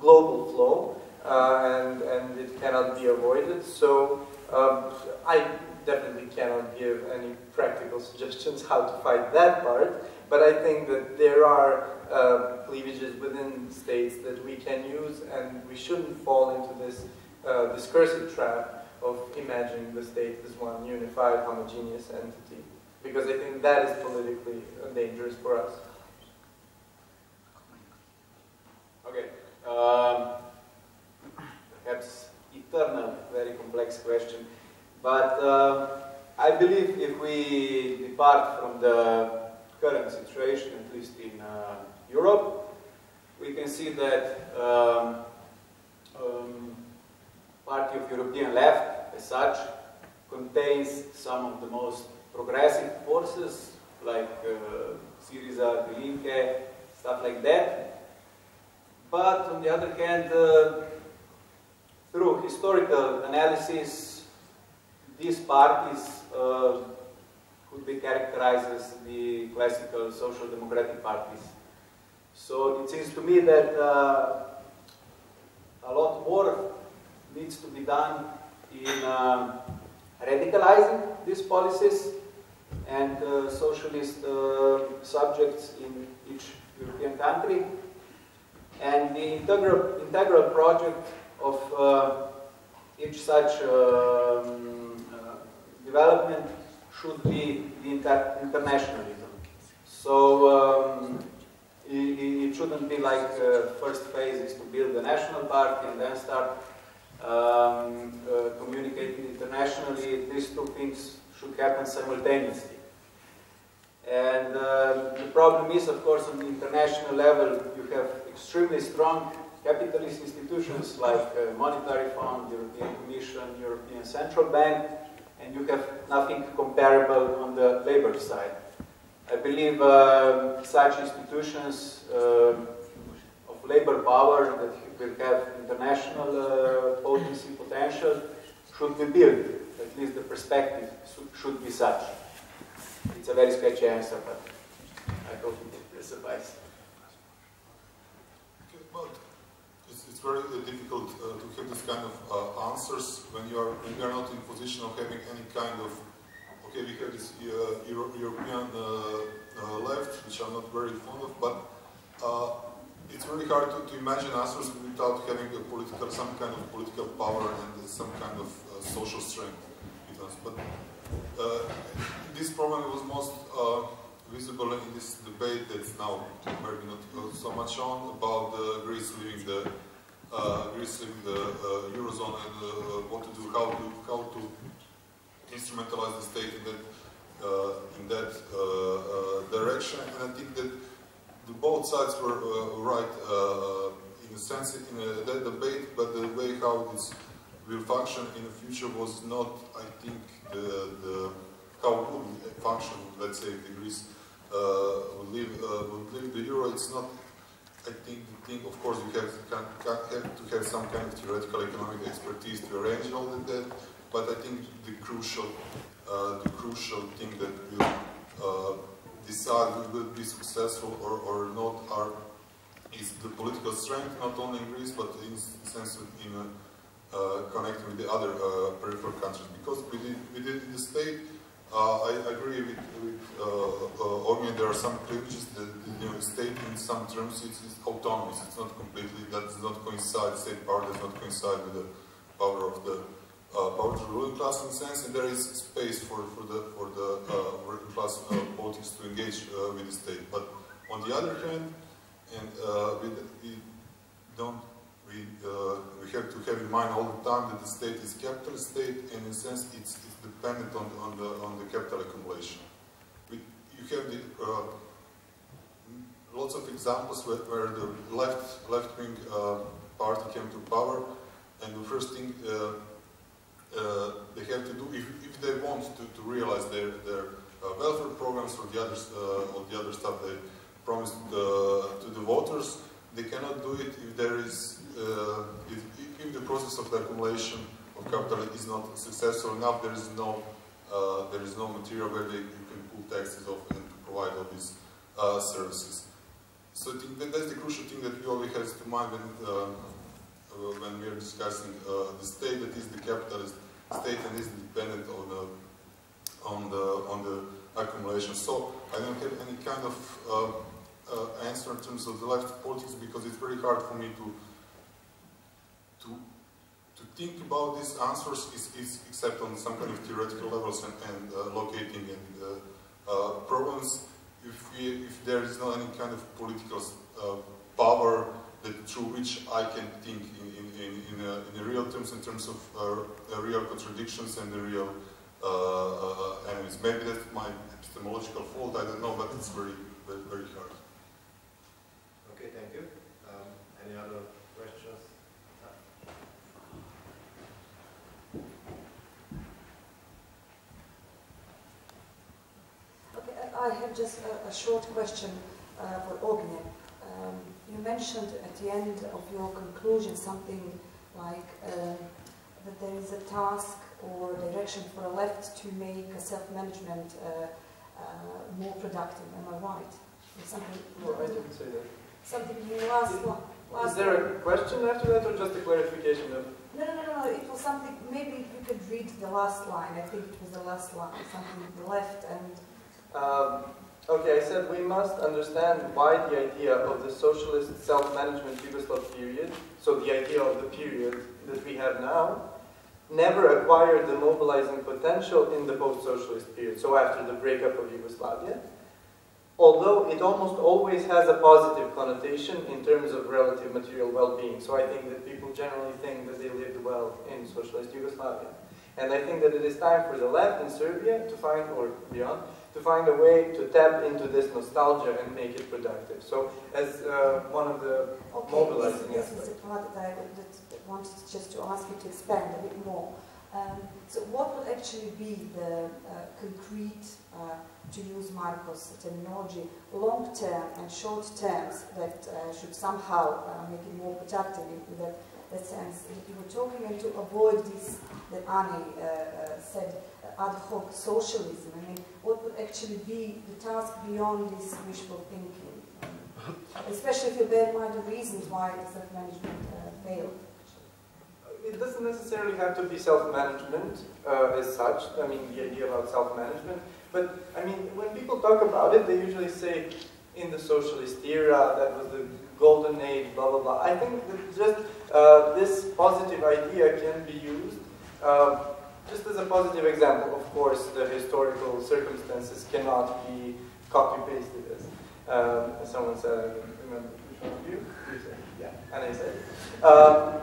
global flow, and, and it cannot be avoided. So um, I definitely cannot give any practical suggestions how to fight that part, but I think that there are uh, cleavages within states that we can use, and we shouldn't fall into this uh, discursive trap of imagining the state as one unified, homogeneous entity, because I think that is politically uh, dangerous for us.
Okay. Um, perhaps eternal, very complex question. But uh, I believe if we depart from the current situation, at least in uh, Europe, we can see that um, um, Party of European Left, as such, contains some of the most progressive forces like uh, Syriza, Linke, stuff like that. But on the other hand, uh, through historical analysis, these parties uh, could be characterized as the classical social democratic parties. So it seems to me that uh, a lot more needs to be done in um, radicalizing these policies and uh, socialist uh, subjects in each European country. And the integral, integral project of uh, each such um, uh, development should be the inter internationalism. So um, it, it, shouldn't be like uh, first phase is to build a national party and then start um, uh, communicating internationally. These two things should happen simultaneously. And uh, the problem is, of course, on the international level, you have extremely strong capitalist institutions like uh, Monetary Fund, European Commission, European Central Bank, and you have nothing comparable on the labor side. I believe uh, such institutions uh, of labor power that will have international uh, potency potential should be built. At least the perspective should be such. It's a very sketchy answer, but I hope it will suffice.
Okay, but it's, very uh, difficult uh, to have this kind of uh, answers when you are when you are not in position of having any kind of okay we have this uh, Euro European uh, uh, left which I'm not very fond of but it's really hard to, to, imagine answers without having a political some kind of political power and some kind of social strength. But this problem was most uh, visible in this debate that's now maybe not uh, so much on about uh, Greece leaving the uh, Greece leaving the uh, eurozone and uh, what to do, how to how to instrumentalize the state in that in that direction. And I think that the, both sides were right in a sense in that debate, but the way how this will function in the future was not, I think, the, the how would function, let's say, if Greece uh, would, leave, uh, would leave the euro. It's not, I think, the thing, of course, you have to, have to have some kind of theoretical economic expertise to arrange all of that, but I think the crucial, uh, the crucial thing that will uh, decide who will be successful or, or not are is the political strength, not only in Greece, but in sense in uh, connecting with the other uh, peripheral countries. Because within, within the state, uh, I agree with, with uh, uh, there are some privileges that the state in some terms is, autonomous. It's not completely, that does not coincide, state power does not coincide with the power of the uh, power of the ruling class in a sense, and there is space for, for the, for the uh, working class uh, politics to engage uh, with the state. But on the other hand, and we, we don't we, uh, we have to have in mind all the time that the state is capital state, and in a sense it's, it's dependent on, on, the, on the capital accumulation. We, you have the, uh, lots of examples where, where the left, left-wing uh, party came to power, and the first thing uh, uh, they have to do, if, if they want to, to realize their, their uh, welfare programs or the, others, or the other stuff they promised to the voters, they cannot do it if there is uh, if, if, the process of the accumulation of capital is not successful enough, there is no uh, there is no material where they, you can pull taxes off and provide all these uh, services. So that that's the crucial thing that we always have to mind when uh, uh, when we are discussing uh, the state that is the capitalist state and is dependent on the on the on the accumulation. So I don't have any kind of answer in terms of the left politics because it's very hard for me to to to think about these answers is, is except on some kind of theoretical levels and, and uh, locating and uh, uh, problems if we, if there is not any kind of political uh, power that through which I can think in in in, in, a, in real terms in terms of uh, real contradictions and the real uh, enemies. Maybe that's my epistemological fault. I don't know, but it's very, very hard.
Okay, thank you. Um, any other
I have just a, a short question uh, for Ognjen. Um, you mentioned at the end of your conclusion something like uh, that there is a task or direction for a left to make self-management uh, uh, more productive. Am I right? Something.
No, I didn't say that.
Something you last one. Last
Is there a question after that or just a clarification of
No, no, no, no. It was something. Maybe you could read the last line. I think it was the last line. Something the left and.
Um, okay, I said we must understand why the idea of the socialist self-management Yugoslav period, so the idea of the period that we have now, never acquired the mobilizing potential in the post-socialist period, so after the breakup of Yugoslavia, although it almost always has a positive connotation in terms of relative material well-being. So I think that people generally think that they lived well in socialist Yugoslavia. And I think that it is time for the left in Serbia to find, or beyond, to find a way to tap into this nostalgia and make it productive. So as uh, one of the
Okay,
mobilizing
this, this is
aspects.
the part that I wanted just to ask you to expand a bit more. Um, so what would actually be the uh, concrete, uh, to use Marko's terminology, long-term and short terms that uh, should somehow uh, make it more productive in that, that sense that you were talking and to avoid this, that Anej uh, said, ad hoc socialism. I mean, what would actually be the task beyond this wishful thinking? Especially if you bear in mind the reasons why self-management uh, failed.
It doesn't necessarily have to be self-management uh, as such. I mean, the idea about self-management. But I mean, when people talk about it, they usually say in the socialist era that was the golden age, blah blah blah. I think that just uh, this positive idea can be used. Uh, just as a positive example, of course, the historical circumstances cannot be copy-pasted as um, as someone said, remember which one of you? You said, yeah, and I said. Um,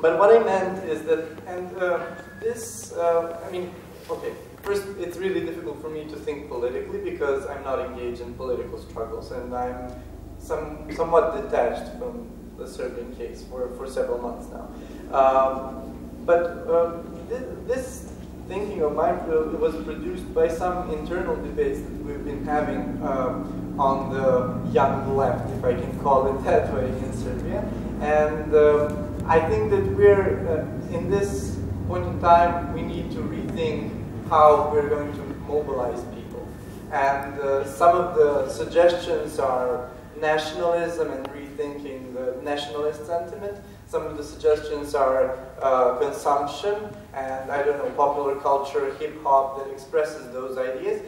but what I meant is that, and uh, this, uh, I mean, okay, first, it's really difficult for me to think politically because I'm not engaged in political struggles and I'm some, somewhat detached from the Serbian case for, for several months now. Um, but um, this, thinking of mine uh, was produced by some internal debates that we've been having um, on the young left, if I can call it that way, in Serbia. And um, I think that we're, uh, in this point in time, we need to rethink how we're going to mobilize people. And uh, some of the suggestions are nationalism and rethinking the nationalist sentiment. Some of the suggestions are uh, consumption and, I don't know, popular culture, hip hop that expresses those ideas.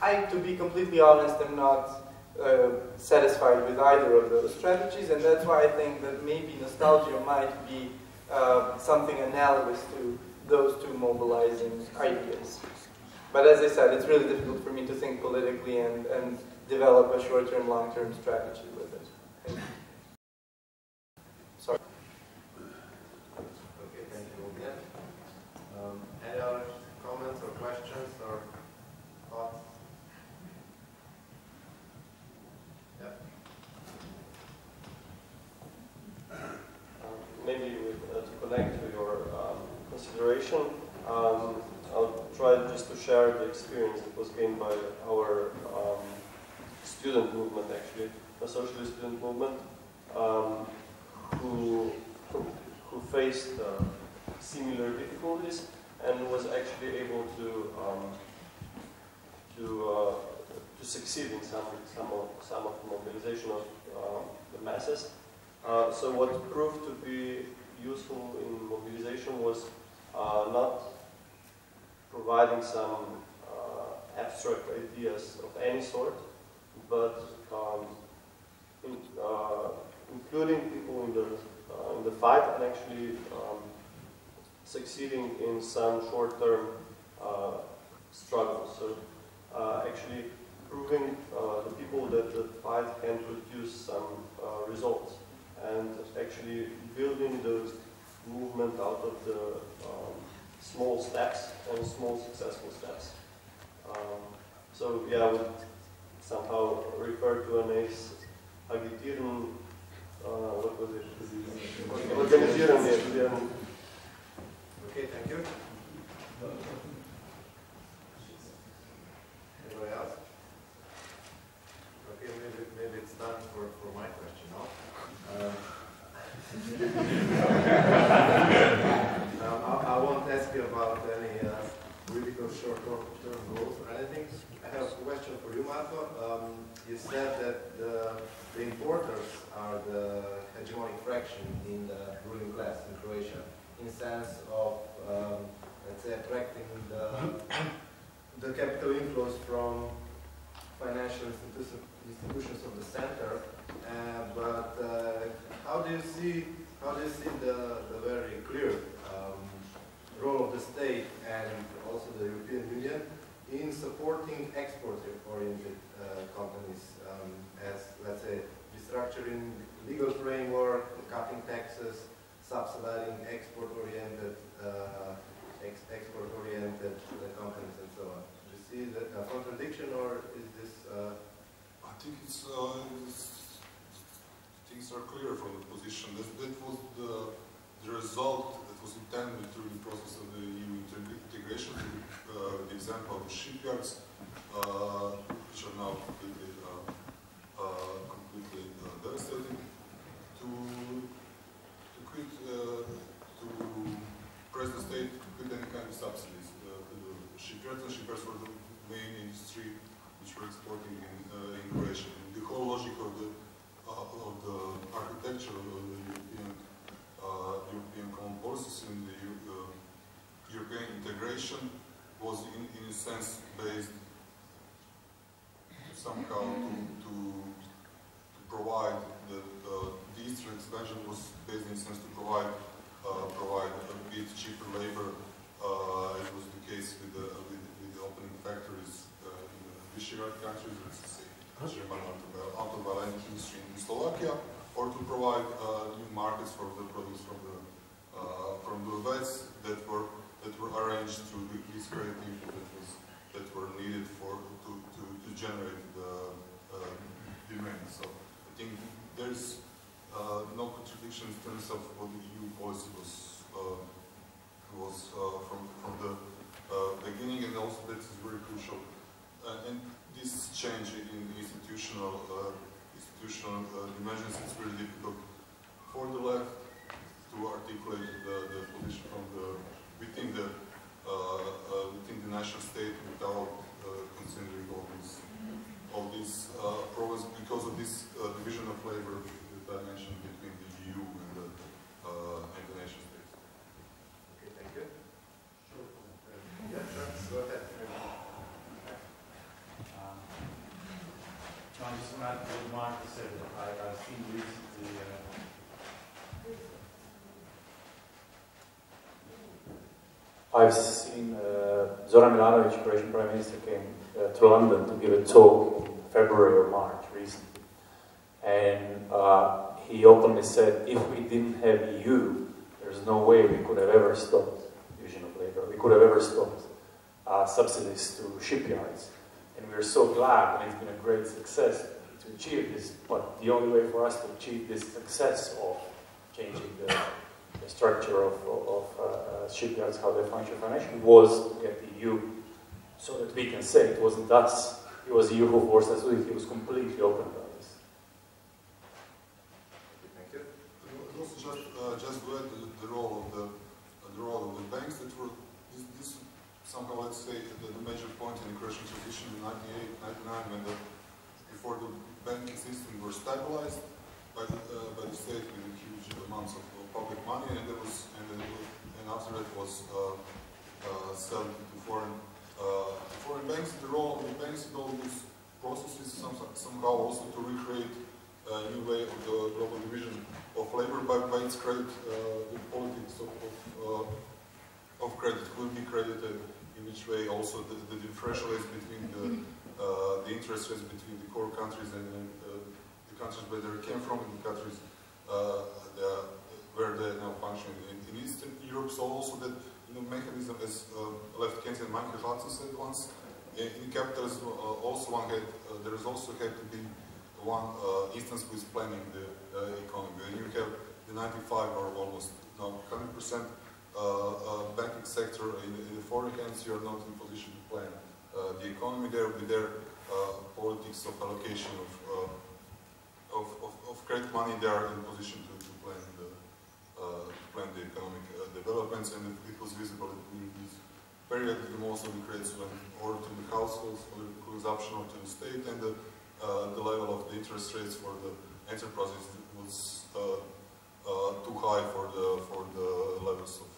I, to be completely honest, am not uh, satisfied with either of those strategies, and that's why I think that maybe nostalgia might be uh, something analogous to those two mobilizing ideas. But as I said, it's really difficult for me to think politically and, and develop a short-term, long-term strategy with it. Sorry.
Okay, thank you again. Um, any other comments or questions or thoughts?
Um, maybe with, uh, to connect to your um, consideration, um, I'll try just to share the experience that was gained by our um, student movement, actually, the socialist student movement, um, who, who faced uh, similar difficulties and was actually able to um, to uh, to succeed in some some of some of the mobilization of um, the masses. Uh, so what proved to be useful in mobilization was uh, not providing some uh, abstract ideas of any sort, but um, in, uh, including people in the in the fight and actually um, succeeding in some short-term uh, struggles. So uh, actually proving uh, the people that the fight can produce some uh, results and actually building the movement out of the um, small steps and small successful steps. Um, so yeah, I would somehow refer to Anej's agitieren, uh, what was it? Organisieren wir Studenten.
Okay, thank you. Uh, Anybody else? fraction in the ruling class in Croatia, in sense of, um, let's say, attracting the, the capital inflows from financial institution, institutions of the center. Uh, but uh, how do you see how do you see the, the very clear um, role of the state and also the European Union in supporting export-oriented uh, companies um, as, let's say, restructuring legal framework, cutting taxes, subsidizing export-oriented uh, ex export-oriented companies and so on. Do you see that a contradiction or is this? Uh,
I think it's, uh, it's, things are clear from the position. That, that was the, the result that was intended through the process of the EU integration. Uh, the example of shipyards, uh, which are now completely, uh, uh, completely devastated, to to quit to press the state to quit any kind of subsidies to shipyards. And the main industry which were exporting in, uh, in Croatia. And the whole logic of the uh, of the architecture of the European uh, European common policies and the European integration was in, in a sense based somehow to, to, to provide the, the, the eastern expansion was based in a sense to provide uh, provide a bit cheaper labor. Uh, it was the case with the, with, with the opening factories uh, in the Visegrad countries, let's say German automotive industry in Slovakia, or to provide uh, new markets for the products from the uh, from the West that were that were arranged through these great people that was that were needed for to, generate the uh, demand. So I think there's uh, no contradiction in terms of what the EU policy was uh, was from from the beginning, and also that is very crucial. And this change in institutional institutional dimensions is very difficult for the left to articulate the, the position from the within the uh, uh, within the national state without considering all these all these problems because of this division of labor that I mentioned between the EU and the and the nation states.
Okay, thank you. Sure. Yeah, sure. Go ahead.
Um, John, just to add to what Mark said, I, I've seen recently uh, I've seen uh, Zoran Milanovic, Croatian Prime Minister, came uh, to London to give a talk in February or March recently. And uh, he openly said, if we didn't have EU, there's no way we could have ever stopped division of labor. We could have ever stopped uh, subsidies to shipyards. And we're so glad, and it's been a great success to achieve this. But the only way for us to achieve this success of changing the the structure of, of uh, uh, shipyards, how they function financially, was get the EU so that we can say it wasn't us, it was the EU who forced us it. He was completely open about this.
Thank you.
Also, just, uh, just add the, the, role of the, the role of the banks that were this, this somehow let's say the, the, major point in the Croatian transition in 98, 99 when the before the banking system were stabilized by the, uh, by the state with huge amounts of public money, and there was and, then, and after that was uh, uh, sold to foreign uh, foreign banks. The role of the banks in all these processes some, somehow also to recreate a new way of the global division of labor by, by its credit uh, politics of, of, uh, of credit could be credited in which way also the, the differential is between the uh, the interest rates between the core countries and, and uh, the countries where they came from and the countries uh, the, where they now function in, in Eastern Europe. So also that you know, mechanism, as uh, left Keynesian Michael Hudson said once, in, in capitalism uh, also one had, uh, there is also had to be one uh, instance with planning the uh, economy. And you have the 95 or almost now 100% uh, banking sector in, in, the foreign hands, you are not in position to plan the economy there with their politics of allocation of, of, of, of credit money, they are in position to uh, the economic uh, developments, and it, was visible in this period. The most of the credits went or to the households, or the consumption, or to the state, and the, uh, the level of the interest rates for the enterprises was too high for the for the levels of